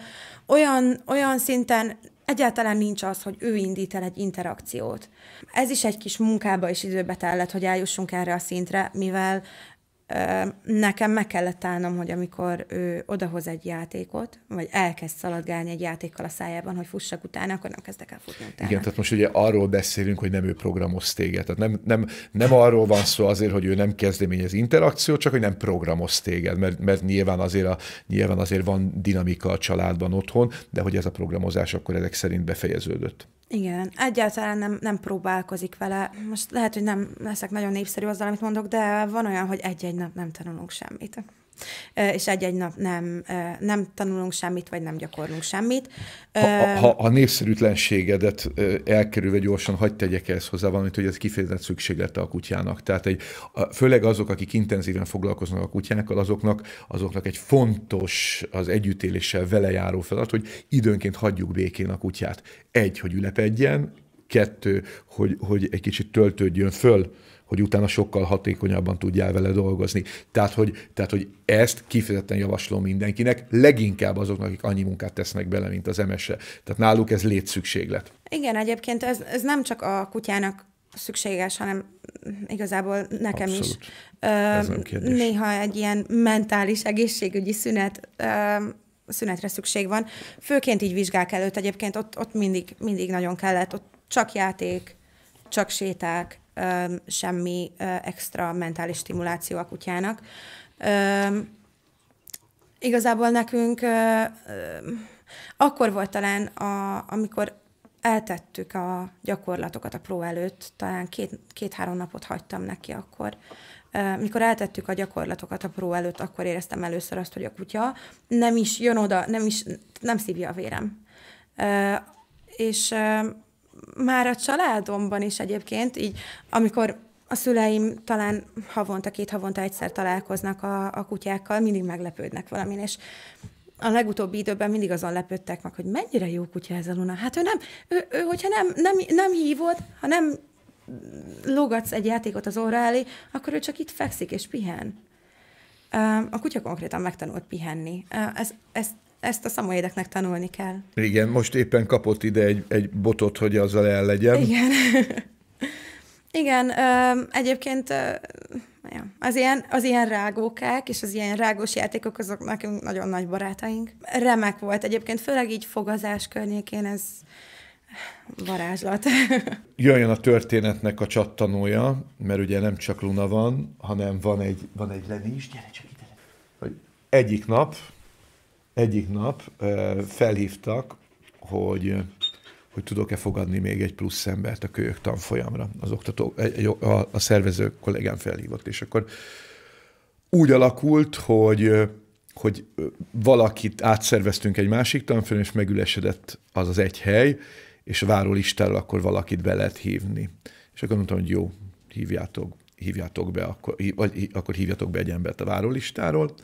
olyan, olyan szinten egyáltalán nincs az, hogy ő indít el egy interakciót. Ez is egy kis munkába és időbe tellett, hogy eljussunk erre a szintre, mivel nekem meg kellett állnom, hogy amikor ő odahoz egy játékot, vagy elkezd szaladgálni egy játékkal a szájában, hogy fussak utána, akkor nem kezdek el futni utána. Igen, tehát most ugye arról beszélünk, hogy nem ő programoz téged. Tehát nem, nem, nem arról van szó azért, hogy ő nem kezdeményez interakciót, csak hogy nem programoz téged, mert, mert nyilván, azért a, nyilván azért van dinamika a családban otthon, de hogy ez a programozás akkor ezek szerint befejeződött. Igen, egyáltalán nem, nem próbálkozik vele. Most lehet, hogy nem leszek nagyon népszerű azzal, amit mondok, de van olyan, hogy egy-egy nap nem tanulunk semmit és egy-egy nap nem, nem tanulunk semmit, vagy nem gyakorlunk semmit. Ha, ha a népszerűtlenségedet elkerülve gyorsan, hagyd tegyek ezt hozzá valamit, hogy ez kifejezett szükséglete a kutyának. Tehát egy, főleg azok, akik intenzíven foglalkoznak a kutyákkal, azoknak, azoknak egy fontos az együttéléssel vele járó feladat, hogy időnként hagyjuk békén a kutyát. Egy, hogy ülepedjen, kettő, hogy, hogy egy kicsit töltődjön föl, hogy utána sokkal hatékonyabban tudjál vele dolgozni. Tehát, hogy, tehát, hogy ezt kifejezetten javaslom mindenkinek, leginkább azoknak, akik annyi munkát tesznek bele, mint az MS-e. Tehát náluk ez létszükséglet. Igen, egyébként ez, ez nem csak a kutyának szükséges, hanem igazából nekem Abszolút. is. Ez Néha egy ilyen mentális egészségügyi szünet szünetre szükség van. Főként így vizsgák előtt egyébként ott, ott mindig, mindig nagyon kellett, ott csak játék, csak séták, semmi extra mentális stimuláció a kutyának. Igazából nekünk akkor volt talán, a, amikor eltettük a gyakorlatokat a pró előtt, talán két, két-három napot hagytam neki akkor. Mikor eltettük a gyakorlatokat a pró előtt, akkor éreztem először azt, hogy a kutya nem is jön oda, nem is, nem szívja a vérem. És már a családomban is egyébként, így amikor a szüleim talán havonta, két havonta egyszer találkoznak a, a kutyákkal, mindig meglepődnek valamin, és a legutóbbi időben mindig azon lepődtek meg, hogy mennyire jó kutya ez a Luna. Hát ő nem, ő, ő hogyha nem, nem, nem hívod, ha nem logatsz egy játékot az óra elé, akkor ő csak itt fekszik és pihen. A kutya konkrétan megtanult pihenni. Ez, ezt ezt a szamoédeknek tanulni kell. Igen, most éppen kapott ide egy, egy botot, hogy azzal el legyen. Igen. [LAUGHS] Igen, ö, egyébként ö, az ilyen, az ilyen rágókák és az ilyen rágós játékok azok nekünk nagyon nagy barátaink. Remek volt egyébként, főleg így fogazás környékén ez varázslat. [LAUGHS] Jöjjön a történetnek a csattanója, mert ugye nem csak Luna van, hanem van egy, van egy Leni is, gyere csak ide. Egyik nap egyik nap felhívtak, hogy, hogy tudok-e fogadni még egy plusz embert a kölyök tanfolyamra. Az oktató, a, a szervező kollégám felhívott, és akkor úgy alakult, hogy hogy valakit átszerveztünk egy másik tanfolyam, és megülesedett az az egy hely, és a várólistáról akkor valakit be lehet hívni. És akkor mondtam, hogy jó, hívjátok, hívjátok be, akkor, vagy akkor hívjatok be egy embert a várólistáról,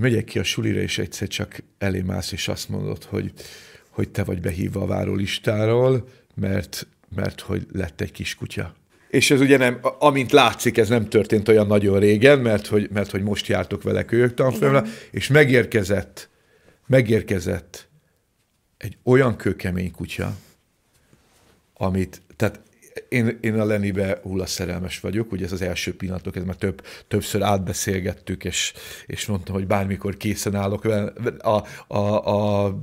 megyek ki a sulira, és egyszer csak elém állsz, és azt mondod, hogy, hogy te vagy behívva a várólistáról, mert, mert hogy lett egy kiskutya. És ez ugye nem, amint látszik, ez nem történt olyan nagyon régen, mert hogy, mert hogy most jártok vele kölyök tanfolyamra, és megérkezett, megérkezett egy olyan kőkemény kutya, amit, tehát én, én a Lenibe hulla szerelmes vagyok, ugye ez az első pillanatok, ez már több, többször átbeszélgettük, és, és mondtam, hogy bármikor készen állok a, a, a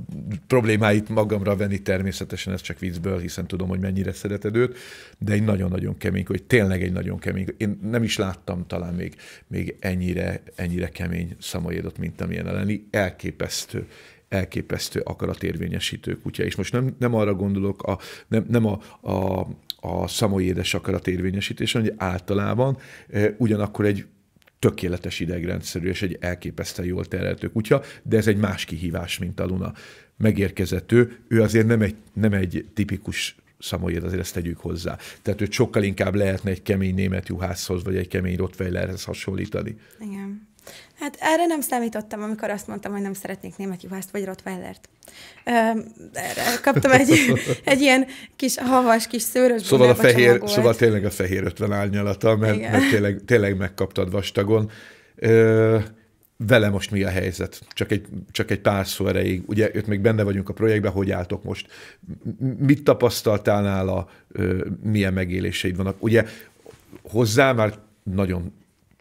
problémáit magamra venni természetesen, ez csak viccből, hiszen tudom, hogy mennyire szereted őt, de egy nagyon-nagyon kemény, hogy tényleg egy nagyon kemény. Én nem is láttam talán még, még ennyire, ennyire kemény szamolyédot, mint amilyen a Leni. Elképesztő, elképesztő akaratérvényesítő kutya. És most nem, nem arra gondolok, a, nem, nem a, a, a szamoyédes akarat érvényesítése, hogy általában e, ugyanakkor egy tökéletes idegrendszerű és egy elképesztően jól terelhető kutya, de ez egy más kihívás, mint a Luna. Megérkezett ő, ő azért nem egy, nem egy tipikus szamoyéd, azért ezt tegyük hozzá. Tehát őt sokkal inkább lehetne egy kemény német juhászhoz, vagy egy kemény rottweilerhez hasonlítani. Igen. Hát erre nem számítottam, amikor azt mondtam, hogy nem szeretnék német juhászt vagy rottweilert. Erre kaptam egy, [LAUGHS] egy ilyen kis havas, kis szőrös Szóval, a fehér, csomagolt. szóval tényleg a fehér 50 árnyalata, mert, mert tényleg, tényleg megkaptad vastagon. Ö, vele most mi a helyzet? Csak egy, csak egy pár szó erejéig. Ugye őt még benne vagyunk a projektben, hogy álltok most? Mit tapasztaltál nála, milyen megéléseid vannak? Ugye hozzá már nagyon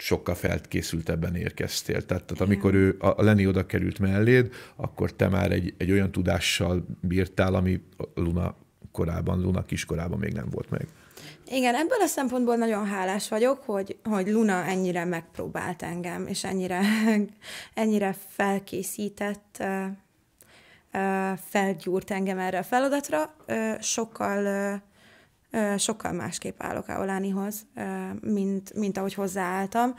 sokkal felkészültebben érkeztél. Tehát, tehát amikor ő, a Lenny oda került melléd, akkor te már egy, egy olyan tudással bírtál, ami Luna korában, Luna kiskorában még nem volt meg. Igen, ebből a szempontból nagyon hálás vagyok, hogy, hogy Luna ennyire megpróbált engem, és ennyire, [LAUGHS] ennyire felkészített, felgyúrt engem erre a feladatra. Sokkal sokkal másképp állok Aolánihoz, mint, mint ahogy hozzáálltam.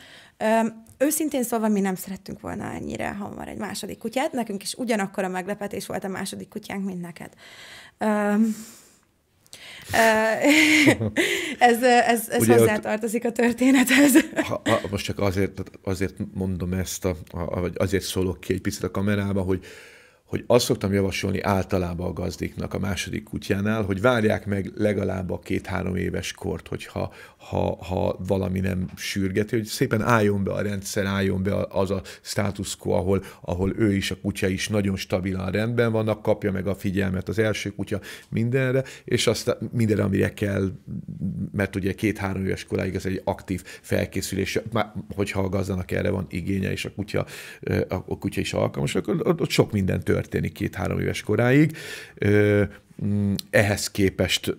Őszintén szólva mi nem szerettünk volna ennyire hamar egy második kutyát. Nekünk is ugyanakkor a meglepetés volt a második kutyánk, mint neked. [LAUGHS] ez ez, ez Ugye hozzátartozik a történethez. Ha, ha, most csak azért, azért mondom ezt, a, a, vagy azért szólok ki egy picit a kamerába, hogy hogy azt szoktam javasolni általában a gazdiknak a második kutyánál, hogy várják meg legalább a két-három éves kort, hogyha ha, ha valami nem sürgeti, hogy szépen álljon be a rendszer, álljon be az a status quo, ahol, ahol ő is, a kutya is nagyon stabilan rendben vannak, kapja meg a figyelmet az első kutya mindenre, és azt mindenre, amire kell, mert ugye két-három éves koráig ez egy aktív felkészülés, hogyha a gazdának erre van igénye, és a kutya, a kutya is alkalmas, akkor ott sok minden történik két-három éves koráig. Mm, ehhez képest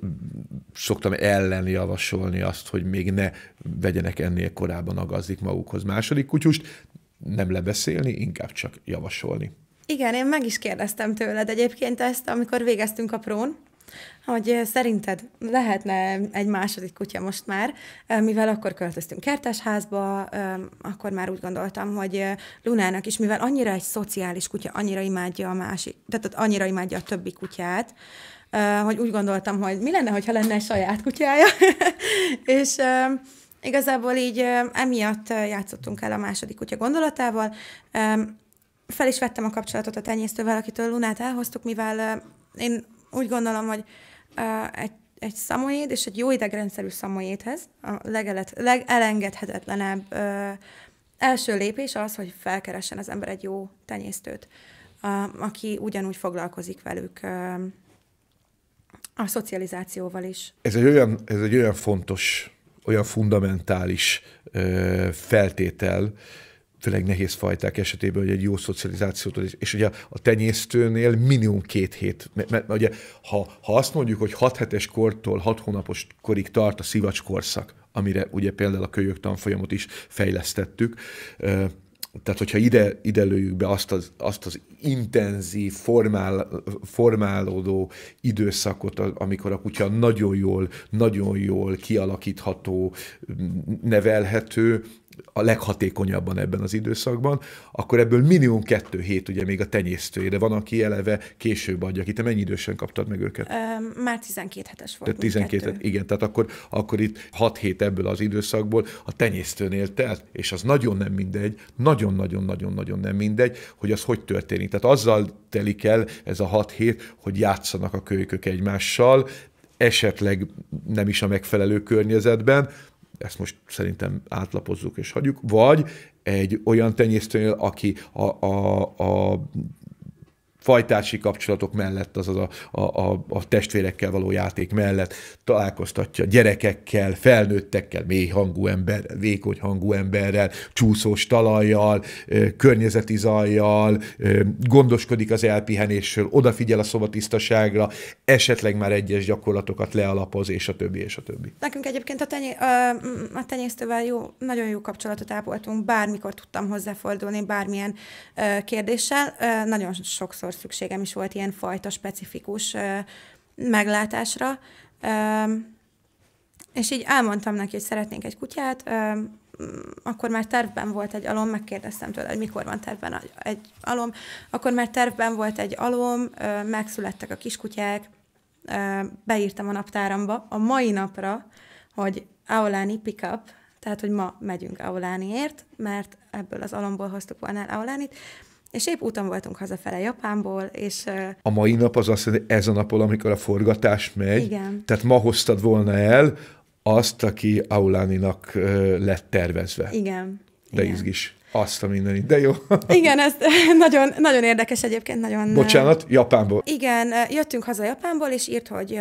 szoktam ellen javasolni azt, hogy még ne vegyenek ennél korábban a gazdik magukhoz második kutyust, nem lebeszélni, inkább csak javasolni. Igen, én meg is kérdeztem tőled egyébként ezt, amikor végeztünk a prón, hogy szerinted lehetne egy második kutya most már, mivel akkor költöztünk kertesházba, akkor már úgy gondoltam, hogy Lunának is, mivel annyira egy szociális kutya, annyira imádja a másik, tehát annyira imádja a többi kutyát, hogy úgy gondoltam, hogy mi lenne, ha lenne egy saját kutyája, [LAUGHS] és igazából így emiatt játszottunk el a második kutya gondolatával. Fel is vettem a kapcsolatot a tenyésztővel, akitől Lunát elhoztuk, mivel én úgy gondolom, hogy egy, egy szamoéd és egy jó idegrendszerű szamoédhez a legelet, legelengedhetetlenebb első lépés az, hogy felkeressen az ember egy jó tenyésztőt, aki ugyanúgy foglalkozik velük a szocializációval is. Ez egy olyan, ez egy olyan fontos, olyan fundamentális ö, feltétel, főleg nehéz fajták esetében, hogy egy jó szocializációt, és ugye a tenyésztőnél minimum két hét, mert, mert ugye ha, ha azt mondjuk, hogy hat hetes kortól hat hónapos korig tart a szivacs korszak, amire ugye például a kölyök tanfolyamot is fejlesztettük, tehát, hogyha ide, ide lőjük be azt az, azt az intenzív, formál, formálódó időszakot, amikor a kutya nagyon jól, nagyon jól kialakítható, nevelhető, a leghatékonyabban ebben az időszakban, akkor ebből minimum kettő hét ugye még a tenyésztőjére van, aki eleve később adja ki. Te mennyi idősen kaptad meg őket? Ö, már 12 hetes volt. Tehát 12 het, igen, tehát akkor, akkor itt 6 hét ebből az időszakból a tenyésztőnél telt, és az nagyon nem mindegy, nagyon-nagyon-nagyon-nagyon nem mindegy, hogy az hogy történik. Tehát azzal telik el ez a 6 hét, hogy játszanak a kölykök egymással, esetleg nem is a megfelelő környezetben, ezt most szerintem átlapozzuk és hagyjuk, vagy egy olyan tenyésztőnél, aki a, a, a fajtási kapcsolatok mellett, azaz a, a, a, a testvérekkel való játék mellett találkoztatja gyerekekkel, felnőttekkel, mély hangú ember, vékony hangú emberrel, csúszós talajjal, környezeti zajjal, gondoskodik az elpihenésről, odafigyel a szobatisztaságra, esetleg már egyes gyakorlatokat lealapoz, és a többi, és a többi. Nekünk egyébként a, tenyé, a tenyésztővel jó, nagyon jó kapcsolatot ápoltunk, bármikor tudtam hozzáfordulni, bármilyen kérdéssel. Nagyon sokszor szükségem is volt ilyen fajta specifikus meglátásra, és így elmondtam neki, hogy szeretnénk egy kutyát, akkor már tervben volt egy alom, megkérdeztem tőle, hogy mikor van tervben egy alom, akkor már tervben volt egy alom, megszülettek a kiskutyák, beírtam a naptáramba a mai napra, hogy Aolani pickup, tehát hogy ma megyünk Aulániért, mert ebből az alomból hoztuk volna el Aulánit, és épp úton voltunk hazafele Japánból, és... A mai nap az azt jelenti, ez a napon, amikor a forgatás megy, Igen. tehát ma hoztad volna el azt, aki Auláninak lett tervezve. Igen. De igen. izgis. Azt a mindenit, de jó. [LAUGHS] Igen, ez [LAUGHS] nagyon, nagyon érdekes egyébként, nagyon... Bocsánat, Japánból. Igen, jöttünk haza Japánból, és írt, hogy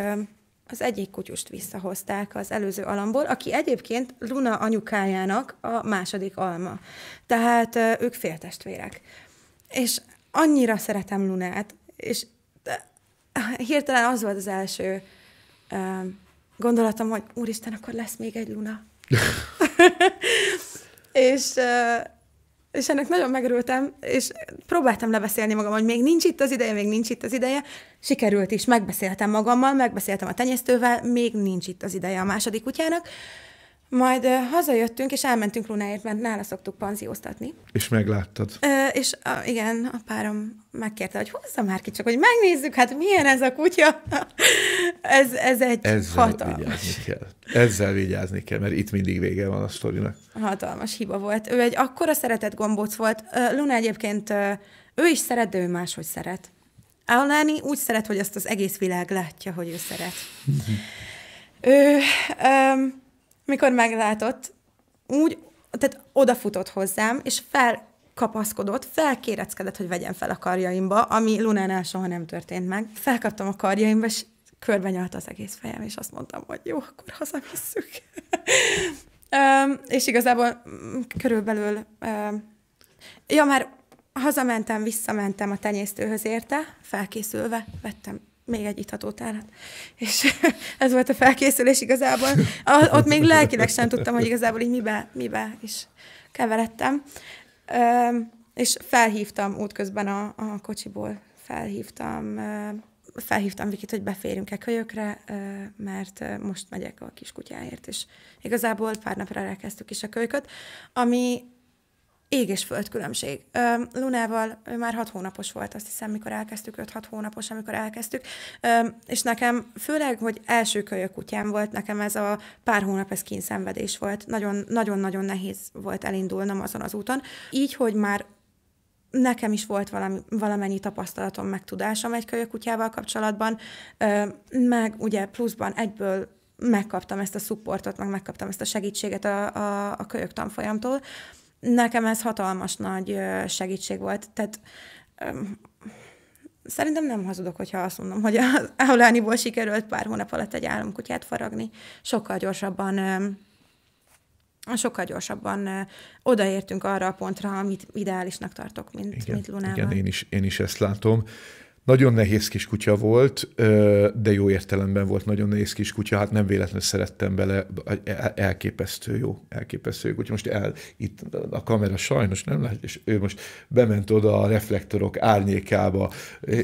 az egyik kutyust visszahozták az előző alamból, aki egyébként Luna anyukájának a második alma. Tehát ők féltestvérek. És annyira szeretem Lunát, és hirtelen az volt az első gondolatom, hogy úristen, akkor lesz még egy Luna. [LAUGHS] és és ennek nagyon megörültem, és próbáltam lebeszélni magam, hogy még nincs itt az ideje, még nincs itt az ideje. Sikerült is, megbeszéltem magammal, megbeszéltem a tenyésztővel, még nincs itt az ideje a második kutyának. Majd uh, hazajöttünk, és elmentünk Lunáért, mert nála szoktuk panzióztatni. És megláttad. Uh, és uh, igen, a párom megkérte, hogy hozza már ki, csak hogy megnézzük, hát milyen ez a kutya. [LAUGHS] ez, ez egy Ezzel hatalmas. vigyázni kell. Ezzel vigyázni kell, mert itt mindig vége van a sztorinak. Hatalmas hiba volt. Ő egy akkora szeretett gombóc volt. Luna egyébként, ő is szeret, de ő máshogy szeret. Aulani úgy szeret, hogy azt az egész világ látja, hogy ő szeret. ő, um, mikor meglátott, úgy, tehát odafutott hozzám, és felkapaszkodott, felkéreckedett, hogy vegyen fel a karjaimba, ami Lunánál soha nem történt meg. Felkaptam a karjaimba, és körbenyalt az egész fejem, és azt mondtam, hogy jó, akkor hazavisszük. [LAUGHS] um, és igazából mm, körülbelül, um, ja, már hazamentem, visszamentem a tenyésztőhöz érte, felkészülve, vettem még egy itható tálat. És [LAUGHS] ez volt a felkészülés igazából. Ott még lelkileg sem tudtam, hogy igazából így mibe, mibe is keveredtem. És felhívtam útközben a, a kocsiból, felhívtam, felhívtam Vikit, hogy beférjünk-e kölyökre, mert most megyek a kiskutyáért, és igazából pár napra elkezdtük is a kölyköt, ami ég és föld különbség. Lunával ő már hat hónapos volt, azt hiszem, mikor elkezdtük, öt hat hónapos, amikor elkezdtük, és nekem főleg, hogy első kölyök kutyám volt, nekem ez a pár hónap, ez kínszenvedés volt. Nagyon-nagyon nehéz volt elindulnom azon az úton. Így, hogy már nekem is volt valami, valamennyi tapasztalatom, meg tudásom egy kölyökutyával kapcsolatban, meg ugye pluszban egyből megkaptam ezt a supportot, meg megkaptam ezt a segítséget a, a, a kölyök tanfolyamtól, nekem ez hatalmas nagy segítség volt. Tehát szerintem nem hazudok, hogyha azt mondom, hogy az Aulániból sikerült pár hónap alatt egy álomkutyát faragni. Sokkal gyorsabban sokkal gyorsabban odaértünk arra a pontra, amit ideálisnak tartok, mint, igen, mint Lunával. Igen, én is, én is ezt látom. Nagyon nehéz kis kutya volt, de jó értelemben volt nagyon nehéz kis kutya, hát nem véletlenül szerettem bele, elképesztő jó, elképesztő jó. Most el, itt a kamera sajnos nem lát, és ő most bement oda a reflektorok árnyékába,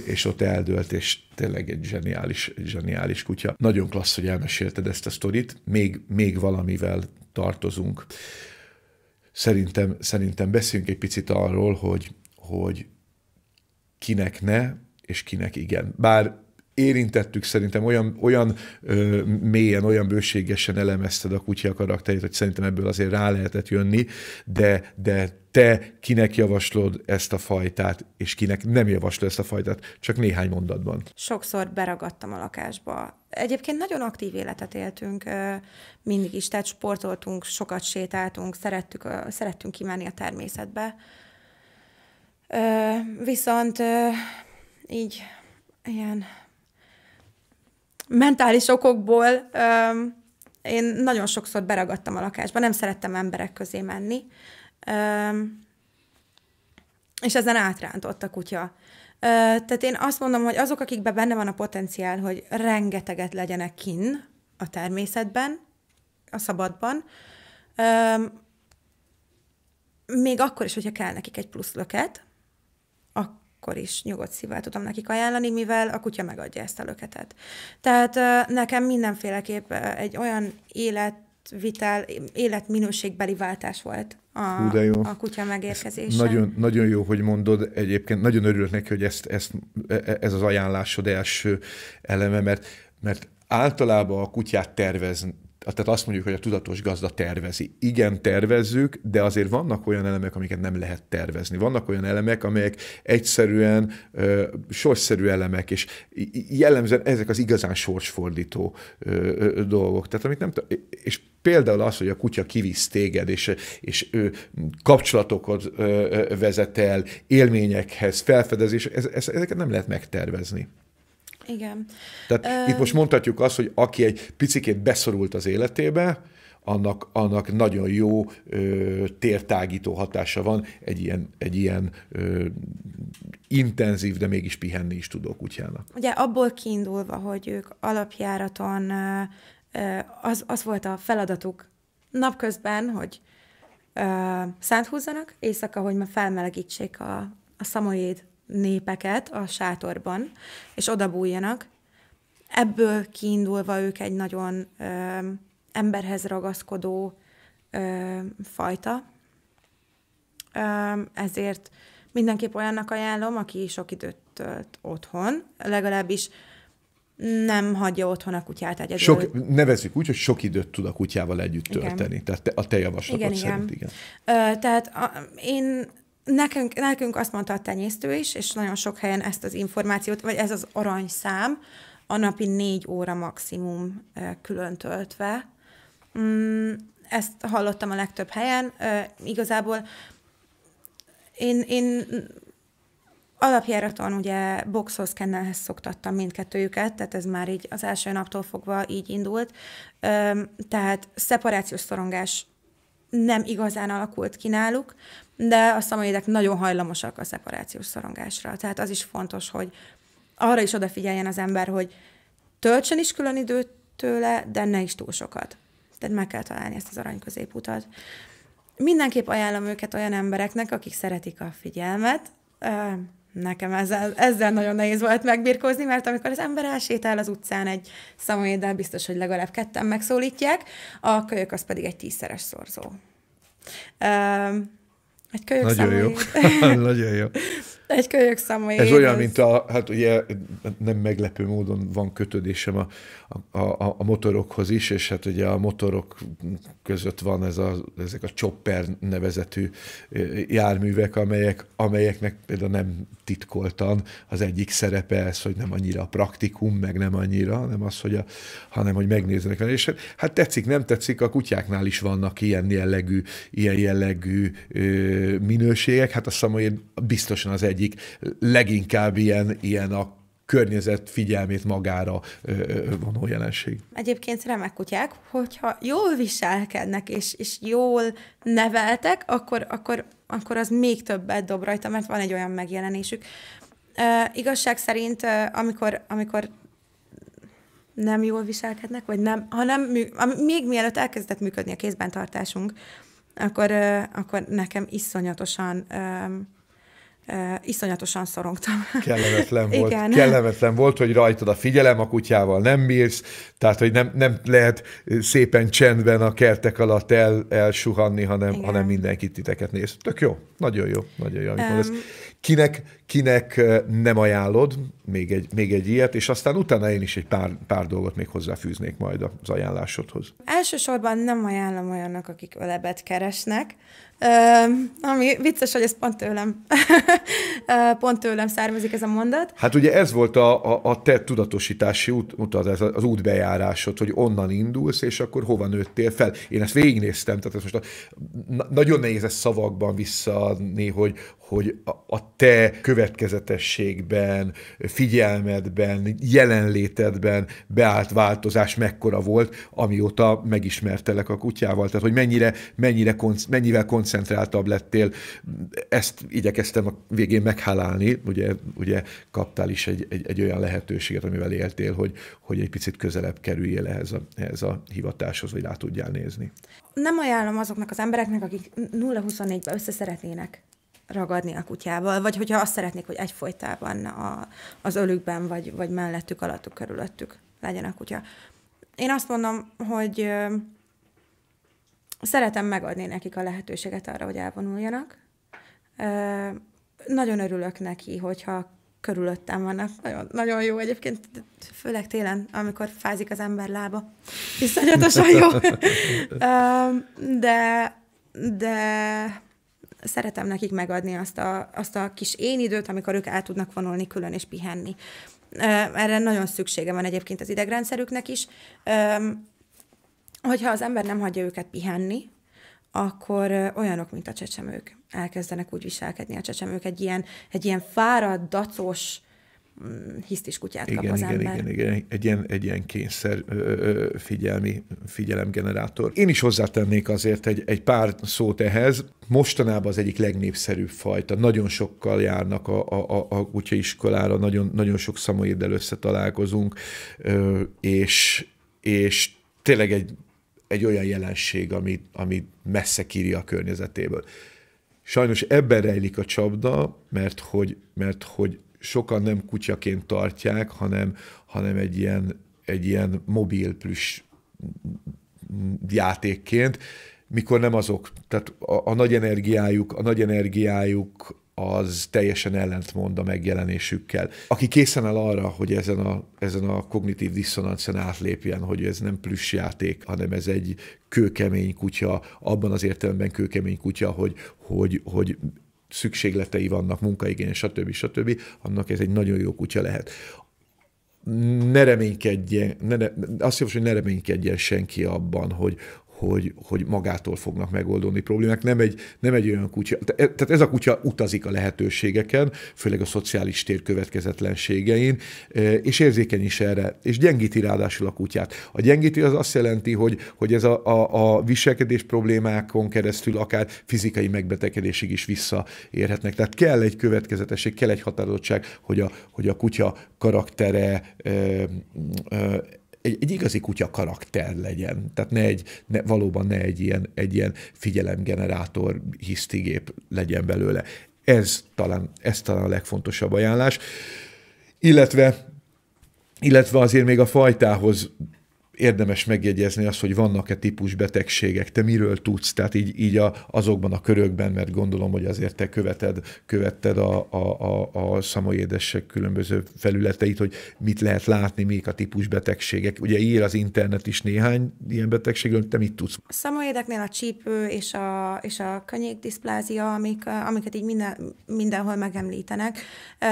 és ott eldőlt, és tényleg egy zseniális, zseniális kutya. Nagyon klassz, hogy elmesélted ezt a sztorit, még, még valamivel tartozunk. Szerintem, szerintem beszéljünk egy picit arról, hogy, hogy kinek ne, és kinek igen. Bár érintettük szerintem olyan, olyan ö, mélyen, olyan bőségesen elemezted a kutya karakterét, hogy szerintem ebből azért rá lehetett jönni, de, de te kinek javaslod ezt a fajtát, és kinek nem javaslod ezt a fajtát, csak néhány mondatban. Sokszor beragadtam a lakásba. Egyébként nagyon aktív életet éltünk mindig is, tehát sportoltunk, sokat sétáltunk, szerettük, szerettünk kimenni a természetbe. Viszont így ilyen mentális okokból öm, én nagyon sokszor beragadtam a lakásba, nem szerettem emberek közé menni, öm, és ezen átrántott a kutya. Ö, tehát én azt mondom, hogy azok, akikben benne van a potenciál, hogy rengeteget legyenek kin a természetben, a szabadban, öm, még akkor is, hogyha kell nekik egy plusz löket, akkor is nyugodt szívvel tudom nekik ajánlani, mivel a kutya megadja ezt a löketet. Tehát nekem mindenféleképp egy olyan életvitel, életminőségbeli váltás volt a, Hú, de jó. a kutya megérkezése. Nagyon, nagyon jó, hogy mondod. Egyébként nagyon örülök neki, hogy ezt, ezt, e, ez az ajánlásod első eleme, mert, mert általában a kutyát tervez, tehát azt mondjuk, hogy a tudatos gazda tervezi. Igen, tervezzük, de azért vannak olyan elemek, amiket nem lehet tervezni. Vannak olyan elemek, amelyek egyszerűen ö, sorsszerű elemek, és jellemzően ezek az igazán sorsfordító ö, ö, dolgok. Tehát amit nem és például az, hogy a kutya kivisz téged, és, és ő kapcsolatokat vezet el, élményekhez, felfedezés, ez, ez, ezeket nem lehet megtervezni. Igen. Tehát uh... itt most mondhatjuk azt, hogy aki egy picikét beszorult az életébe, annak, annak nagyon jó ö, tértágító hatása van egy ilyen, egy ilyen ö, intenzív, de mégis pihenni is tudó kutyának. Ugye abból kiindulva, hogy ők alapjáraton ö, ö, az, az volt a feladatuk napközben, hogy ö, szánt húzzanak, éjszaka, hogy felmelegítsék a, a szamoéd népeket a sátorban, és odabújjanak. Ebből kiindulva ők egy nagyon ö, emberhez ragaszkodó ö, fajta. Ö, ezért mindenképp olyannak ajánlom, aki sok időt tölt otthon, legalábbis nem hagyja otthon a kutyát egyedül. Sok, nevezzük úgy, hogy sok időt tud a kutyával együtt tölteni. Igen. Tehát te, a te javaslatod igen, szerint, igen. igen. Ö, tehát a, én Nekünk, nekünk azt mondta a tenyésztő is, és nagyon sok helyen ezt az információt, vagy ez az aranyszám, a napi négy óra maximum külön töltve. Mm, ezt hallottam a legtöbb helyen. Igazából én, én alapjáraton ugye boxhoz, kennelhez szoktattam mindkettőjüket, tehát ez már így az első naptól fogva így indult. Tehát szeparációs szorongás nem igazán alakult ki náluk, de a szamoidek nagyon hajlamosak a szeparációs szorongásra. Tehát az is fontos, hogy arra is odafigyeljen az ember, hogy töltsön is külön időt tőle, de ne is túl sokat. Tehát meg kell találni ezt az arany középutat. Mindenképp ajánlom őket olyan embereknek, akik szeretik a figyelmet. Nekem ezzel, ezzel nagyon nehéz volt megbirkózni, mert amikor az ember elsétál az utcán egy szamoéddel, biztos, hogy legalább ketten megszólítják, a kölyök az pedig egy tízszeres szorzó. Egy kölyök Nagyon jó. [LAUGHS] Nagyon jó. Egy kölyök számai. Ez olyan, mint a, hát ugye nem meglepő módon van kötődésem a, a, a, a motorokhoz is, és hát ugye a motorok között van ez a, ezek a chopper nevezetű járművek, amelyek, amelyeknek például nem titkoltan az egyik szerepe ez, hogy nem annyira a praktikum, meg nem annyira, hanem az, hogy a, hanem hogy megnéznek vele. És hát tetszik, nem tetszik, a kutyáknál is vannak ilyen jellegű, ilyen jellegű ö, minőségek, hát a Samoyed biztosan az egyik leginkább ilyen, ilyen a környezet figyelmét magára vonó jelenség. Egyébként remek kutyák, hogyha jól viselkednek és, és jól neveltek, akkor, akkor, akkor az még többet dob rajta, mert van egy olyan megjelenésük. Uh, igazság szerint, amikor, amikor nem jól viselkednek, vagy nem, hanem még mielőtt elkezdett működni a kézben tartásunk, akkor, akkor nekem iszonyatosan iszonyatosan szorongtam. Kellemetlen [LAUGHS] volt. Igen. Kellemetlen volt, hogy rajtad a figyelem, a kutyával nem bírsz, tehát, hogy nem, nem lehet szépen csendben a kertek alatt el, elsuhanni, hanem, hanem mindenki titeket néz. Tök jó, nagyon jó, nagyon jó, amit um, Kinek, kinek nem ajánlod még egy, még egy ilyet, és aztán utána én is egy pár, pár dolgot még hozzáfűznék majd az ajánlásodhoz. Elsősorban nem ajánlom olyannak, akik ölebet keresnek, ami vicces, hogy ez pont tőlem, [LAUGHS] pont tőlem származik ez a mondat. Hát ugye ez volt a, a, a te tudatosítási út, utat, ez az útbejárásod, hogy onnan indulsz, és akkor hova nőttél fel. Én ezt végignéztem, tehát ez most a, nagyon nehéz ezt szavakban visszaadni, hogy, hogy a, a te következetességben, figyelmedben, jelenlétedben beállt változás mekkora volt, amióta megismertelek a kutyával. Tehát, hogy mennyire, mennyire konc, mennyivel koncentráltabb lettél, ezt igyekeztem a végén meghálálni, ugye, ugye kaptál is egy, egy, egy olyan lehetőséget, amivel éltél, hogy, hogy egy picit közelebb kerüljél ehhez a, ehhez a hivatáshoz, vagy rá tudjál nézni. Nem ajánlom azoknak az embereknek, akik 0-24-ben össze szeretnének ragadni a kutyával, vagy hogyha azt szeretnék, hogy egyfolytában a, az ölükben, vagy, vagy mellettük, alattuk, körülöttük legyen a kutya. Én azt mondom, hogy szeretem megadni nekik a lehetőséget arra, hogy elvonuljanak. Nagyon örülök neki, hogyha körülöttem vannak. Nagyon, nagyon jó egyébként, főleg télen, amikor fázik az ember lába. Iszonyatosan jó. [LAUGHS] de, de szeretem nekik megadni azt a, azt a kis én időt, amikor ők el tudnak vonulni külön és pihenni. Erre nagyon szüksége van egyébként az idegrendszerüknek is. Hogyha az ember nem hagyja őket pihenni, akkor olyanok, mint a csecsemők elkezdenek úgy viselkedni a csecsemők, egy ilyen, egy ilyen fáradt, dacos, mm, hisztis kutyát igen, kap az igen, ember. Igen, igen, egy ilyen, egy ilyen kényszer figyelmi, figyelemgenerátor. Én is hozzátennék azért egy, egy pár szót ehhez. Mostanában az egyik legnépszerűbb fajta. Nagyon sokkal járnak a, a, a kutyaiskolára, nagyon, nagyon sok szamoéddel összetalálkozunk, és, és tényleg egy, egy olyan jelenség, ami, ami messze kírja a környezetéből. Sajnos ebben rejlik a csapda, mert hogy, mert hogy sokan nem kutyaként tartják, hanem, hanem egy ilyen, egy ilyen mobil plusz játékként, mikor nem azok, tehát a, a nagy energiájuk, a nagy energiájuk az teljesen ellentmond a megjelenésükkel. Aki készen áll arra, hogy ezen a, ezen a kognitív diszonancián átlépjen, hogy ez nem plusz játék, hanem ez egy kőkemény kutya, abban az értelemben kőkemény kutya, hogy, hogy, hogy szükségletei vannak, munkaigény, stb. stb., annak ez egy nagyon jó kutya lehet ne reménykedjen, ne, azt javaslom, hogy ne reménykedjen senki abban, hogy, hogy, hogy magától fognak megoldódni problémák. Nem egy, nem egy olyan kutya, tehát ez a kutya utazik a lehetőségeken, főleg a szociális tér következetlenségein, e, és érzékeny is erre, és gyengíti ráadásul a kutyát. A gyengíti az azt jelenti, hogy, hogy ez a, a, a viselkedés problémákon keresztül akár fizikai megbetegedésig is visszaérhetnek. Tehát kell egy következetesség, kell egy határozottság, hogy a, hogy a kutya karaktere e, e, egy, egy igazi kutya karakter legyen. Tehát ne egy, ne, valóban ne egy ilyen, egy ilyen figyelemgenerátor hisztigép legyen belőle. Ez talán, ez talán a legfontosabb ajánlás. Illetve, illetve azért még a fajtához érdemes megjegyezni azt, hogy vannak-e típus betegségek, te miről tudsz, tehát így, így a, azokban a körökben, mert gondolom, hogy azért te követed, követted a, a, a, a szamoédesek különböző felületeit, hogy mit lehet látni, mik a típus betegségek. Ugye ír az internet is néhány ilyen betegségről, te mit tudsz? A szamoédeknél a csípő és a, és a könnyékdiszplázia, amik, amiket így minden, mindenhol megemlítenek,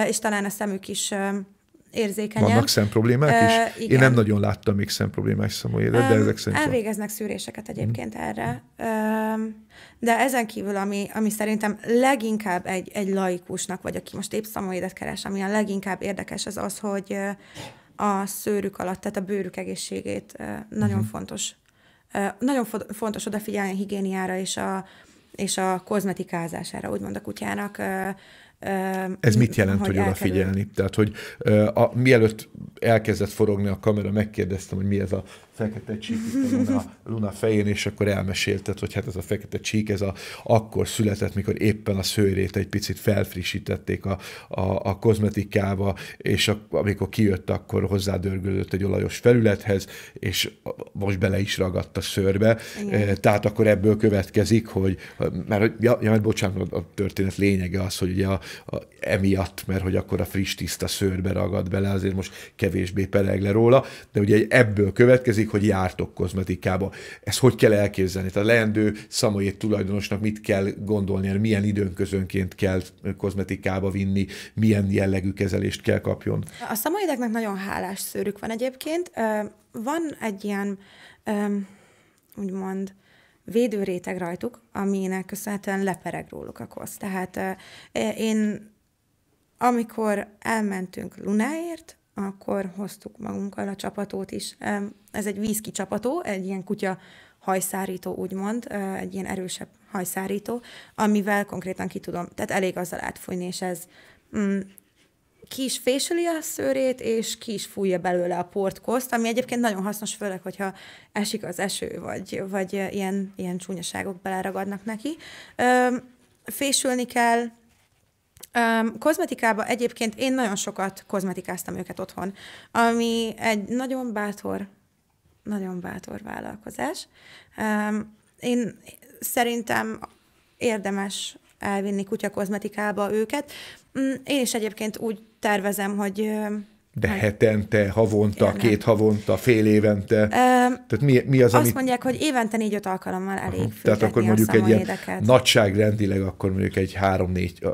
és talán a szemük is érzékenyebb. Vannak szemproblémák is? Uh, igen. Én nem nagyon láttam még szemproblémás szamoédet, um, de ezek szerint Elvégeznek van. szűréseket egyébként mm. erre. Um, de ezen kívül, ami, ami szerintem leginkább egy, egy laikusnak, vagy aki most épp szamoédet keres, ami a leginkább érdekes, az az, hogy a szőrük alatt, tehát a bőrük egészségét nagyon uh-huh. fontos. Nagyon fontos odafigyelni a higiéniára és a, és a kozmetikázására, úgymond a kutyának ez mit jelent, hogy, hogy odafigyelni? Tehát, hogy a, mielőtt elkezdett forogni a kamera, megkérdeztem, hogy mi ez a fekete csík a Luna, Luna fején, és akkor elmesélted, hogy hát ez a fekete csík, ez a, akkor született, mikor éppen a szőrét egy picit felfrissítették a, a, a kozmetikába, és a, amikor kijött, akkor hozzádörgölött egy olajos felülethez, és most bele is ragadt a szőrbe. Igen. Tehát akkor ebből következik, hogy, mert, ja, ja, mert bocsánat, a történet lényege az, hogy ugye a, a, emiatt, mert hogy akkor a friss, tiszta szőrbe ragad bele, azért most kevésbé peleg le róla, de ugye ebből következik, hogy jártok kozmetikába. Ez hogy kell elképzelni? Tehát a leendő szamoyét tulajdonosnak mit kell gondolni, milyen időnközönként kell kozmetikába vinni, milyen jellegű kezelést kell kapjon? A szamoideknek nagyon hálás szőrük van egyébként. Van egy ilyen, úgymond, védőréteg rajtuk, aminek köszönhetően lepereg róluk a kosz. Tehát én, amikor elmentünk Lunáért, akkor hoztuk magunkkal a csapatót is. Ez egy vízki csapató, egy ilyen kutya hajszárító, úgymond, egy ilyen erősebb hajszárító, amivel konkrétan ki tudom, tehát elég azzal átfújni, és ez mm, ki is fésüli a szőrét, és ki is fújja belőle a portkoszt, ami egyébként nagyon hasznos, főleg, hogyha esik az eső, vagy, vagy ilyen, ilyen csúnyaságok beleragadnak neki. Fésülni kell, Um, kozmetikába egyébként én nagyon sokat kozmetikáztam őket otthon, ami egy nagyon bátor, nagyon bátor vállalkozás. Én szerintem érdemes elvinni kutya kozmetikába őket. Mm, én is egyébként úgy tervezem, hogy de hetente, havonta, Jelen. két havonta, fél évente? Um, Tehát mi, mi az, Azt amit... mondják, hogy évente négy-öt alkalommal elég uh-huh. Tehát akkor mondjuk egy ilyen nagyságrendileg, akkor mondjuk egy három-négy,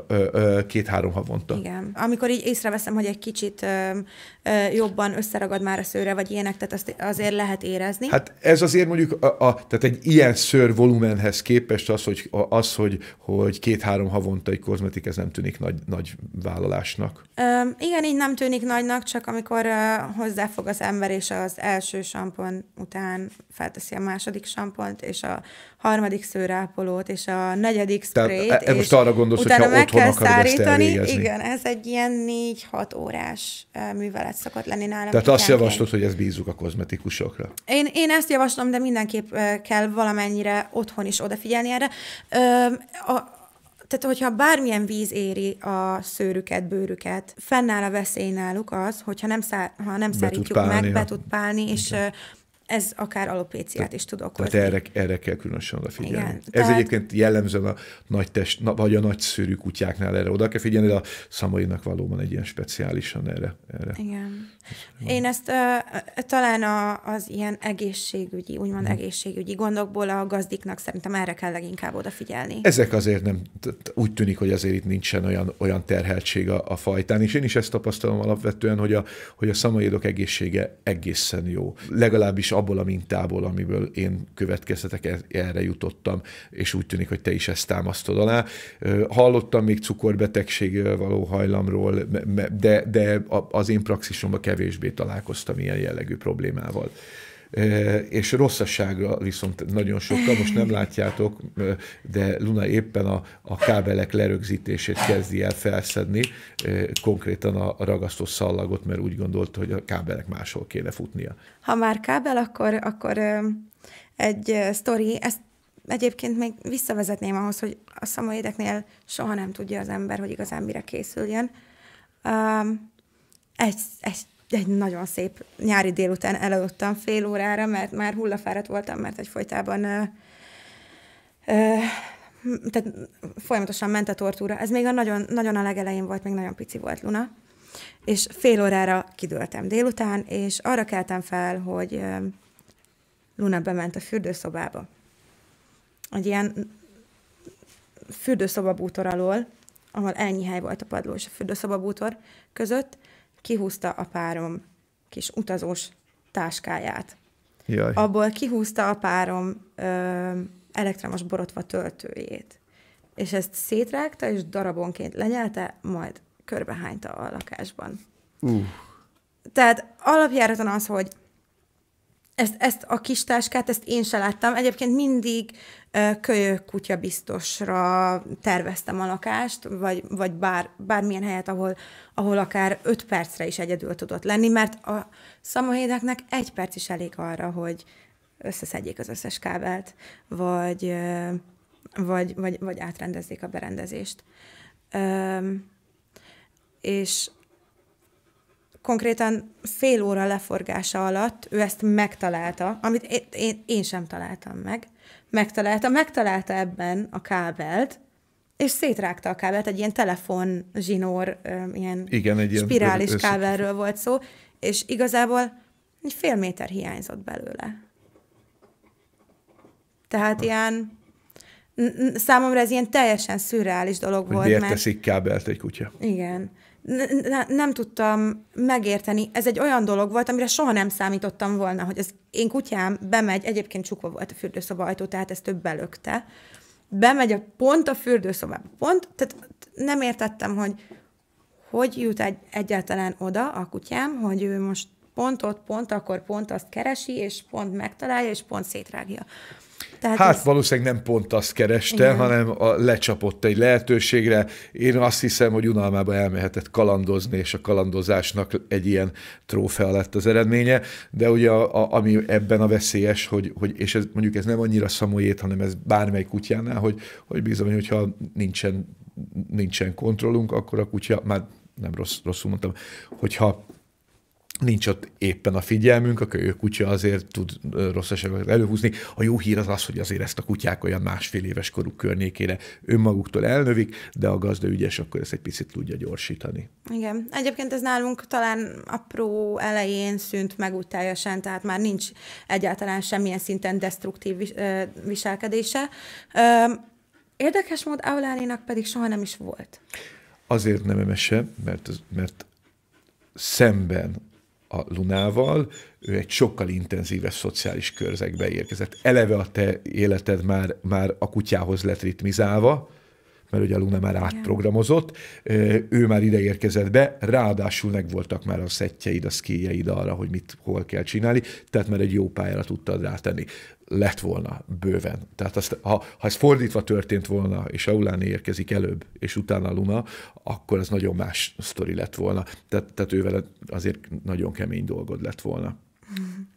két-három havonta. Igen. Amikor így észreveszem, hogy egy kicsit ö, ö, jobban összeragad már a szőre, vagy ilyenek, tehát azt azért lehet érezni. Hát ez azért mondjuk, a, a, tehát egy ilyen szőr volumenhez képest az, hogy, az, hogy, hogy két-három havonta egy kozmetik, ez nem tűnik nagy, nagy vállalásnak. Um, igen, így nem tűnik nagynak, csak amikor uh, hozzáfog az ember, és az első sampon után felteszi a második sampont, és a harmadik szőrápolót, és a negyedik sprayt, Tehát, e, most arra gondolsz, hogyha meg kell szárítani. Igen, ez egy ilyen négy-hat órás művelet szokott lenni nálam. Tehát azt javaslod, hogy ezt bízzuk a kozmetikusokra? Én, én ezt javaslom, de mindenképp kell valamennyire otthon is odafigyelni erre. Uh, a, tehát, hogyha bármilyen víz éri a szőrüket, bőrüket, fennáll a veszély náluk az, hogyha nem, szár, ha nem be szárítjuk pálni, meg, be tud pálni, és Igen ez akár alopéciát is tud okozni. Tehát erre, erre kell különösen odafigyelni. Igen, ez tehát... egyébként jellemzően a nagy test, vagy a nagy szőrű kutyáknál erre oda kell figyelni, de a szamainak valóban egy ilyen speciálisan erre. erre. Igen. Én ezt uh, talán a, az ilyen egészségügyi, úgymond hmm. egészségügyi gondokból a gazdiknak szerintem erre kell leginkább odafigyelni. Ezek azért nem, úgy tűnik, hogy azért itt nincsen olyan, olyan terheltség a, a fajtán, és én is ezt tapasztalom alapvetően, hogy a, hogy a szamaidok egészsége egészen jó. Legalábbis abból a mintából, amiből én következtetek, e, erre jutottam, és úgy tűnik, hogy te is ezt támasztod alá. Hallottam még cukorbetegséggel való hajlamról, de, de az én praxisomban kevésbé találkoztam ilyen jellegű problémával és rosszasságra viszont nagyon sokkal, most nem látjátok, de Luna éppen a, a kábelek lerögzítését kezdi el felszedni, konkrétan a ragasztó szallagot, mert úgy gondolta, hogy a kábelek máshol kéne futnia. Ha már kábel, akkor, akkor egy sztori, ezt egyébként még visszavezetném ahhoz, hogy a szamoédeknél soha nem tudja az ember, hogy igazán mire készüljön. egy, egy egy nagyon szép nyári délután elaludtam fél órára, mert már hullafáradt voltam, mert egy folytában ö, ö, tehát folyamatosan ment a tortúra. Ez még a nagyon, nagyon a legelején volt, még nagyon pici volt Luna. És fél órára kidőltem délután, és arra keltem fel, hogy ö, Luna bement a fürdőszobába. Egy ilyen fürdőszobabútor alól, ahol ennyi hely volt a padló és a fürdőszobabútor között, kihúzta a párom kis utazós táskáját. Jaj. Abból kihúzta a párom ö, elektromos borotva töltőjét. És ezt szétrágta, és darabonként lenyelte, majd körbehányta a lakásban. Uh. Tehát alapjáraton az, hogy ezt, ezt a kis táskát, ezt én se láttam. Egyébként mindig kölyök kutya biztosra terveztem a lakást, vagy, vagy bár, bármilyen helyet, ahol, ahol akár öt percre is egyedül tudott lenni, mert a szamohédeknek egy perc is elég arra, hogy összeszedjék az összes kábelt, vagy, vagy, vagy, vagy átrendezzék a berendezést. És konkrétan fél óra leforgása alatt ő ezt megtalálta, amit én, én, én sem találtam meg. Megtalálta, megtalálta ebben a kábelt, és szétrágta a kábelt, egy ilyen telefon zsinór, ilyen Igen, egy spirális ilyen kábelről volt szó, és igazából egy fél méter hiányzott belőle. Tehát ha. ilyen számomra ez ilyen teljesen szürreális dolog hogy volt. Miért mert... teszik kábelt egy kutya? Igen ne, nem tudtam megérteni. Ez egy olyan dolog volt, amire soha nem számítottam volna, hogy az én kutyám bemegy, egyébként csukva volt a fürdőszoba ajtó, tehát ezt több belökte, bemegy a pont a fürdőszobába, pont, tehát nem értettem, hogy hogy jut egy, egyáltalán oda a kutyám, hogy ő most pont ott, pont akkor pont azt keresi, és pont megtalálja, és pont szétrágja. Tehát hát ez... valószínűleg nem pont azt kereste, Igen. hanem a, lecsapott egy lehetőségre. Én azt hiszem, hogy unalmába elmehetett kalandozni, és a kalandozásnak egy ilyen trófea lett az eredménye, de ugye a, a, ami ebben a veszélyes, hogy, hogy és ez, mondjuk ez nem annyira szamojét, hanem ez bármely kutyánál, hogy, hogy bizony, hogyha nincsen, nincsen kontrollunk, akkor a kutya, már nem rossz, rosszul mondtam, hogyha nincs ott éppen a figyelmünk, a kölyök kutya azért tud rossz esetben előhúzni. A jó hír az az, hogy azért ezt a kutyák olyan másfél éves koruk környékére önmaguktól elnövik, de a gazda ügyes, akkor ezt egy picit tudja gyorsítani. Igen. Egyébként ez nálunk talán apró elején szűnt meg úgy teljesen, tehát már nincs egyáltalán semmilyen szinten destruktív viselkedése. Érdekes mód Aulánénak pedig soha nem is volt. Azért nem emese, mert, mert szemben a Lunával, ő egy sokkal intenzívebb szociális körzekbe érkezett. Eleve a te életed már, már a kutyához lett ritmizálva, mert ugye a Luna már átprogramozott, ő már ide érkezett be, ráadásul meg voltak már a szettjeid, a szkéjeid arra, hogy mit hol kell csinálni, tehát már egy jó pályára tudtad rátenni lett volna bőven. Tehát azt, ha, ha ez fordítva történt volna, és Aulán érkezik előbb, és utána Luna, akkor ez nagyon más sztori lett volna. Tehát, tehát ővel azért nagyon kemény dolgod lett volna.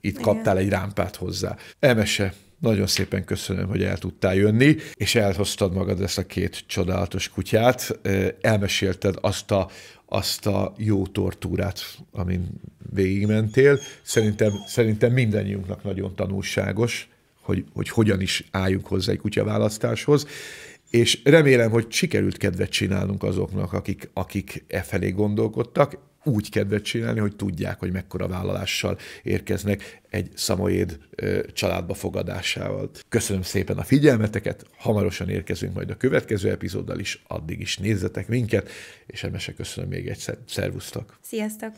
Itt Igen. kaptál egy rámpát hozzá. Emese, nagyon szépen köszönöm, hogy el tudtál jönni, és elhoztad magad ezt a két csodálatos kutyát, elmesélted azt a, azt a jó tortúrát, amin végigmentél. Szerintem, szerintem mindannyiunknak nagyon tanulságos, hogy, hogy hogyan is álljunk hozzá egy kutyaválasztáshoz, és remélem, hogy sikerült kedvet csinálnunk azoknak, akik, akik e felé gondolkodtak, úgy kedvet csinálni, hogy tudják, hogy mekkora vállalással érkeznek egy szamoéd családba fogadásával. Köszönöm szépen a figyelmeteket, hamarosan érkezünk majd a következő epizóddal is, addig is nézzetek minket, és emese köszönöm még egyszer. Szervusztok! Sziasztok!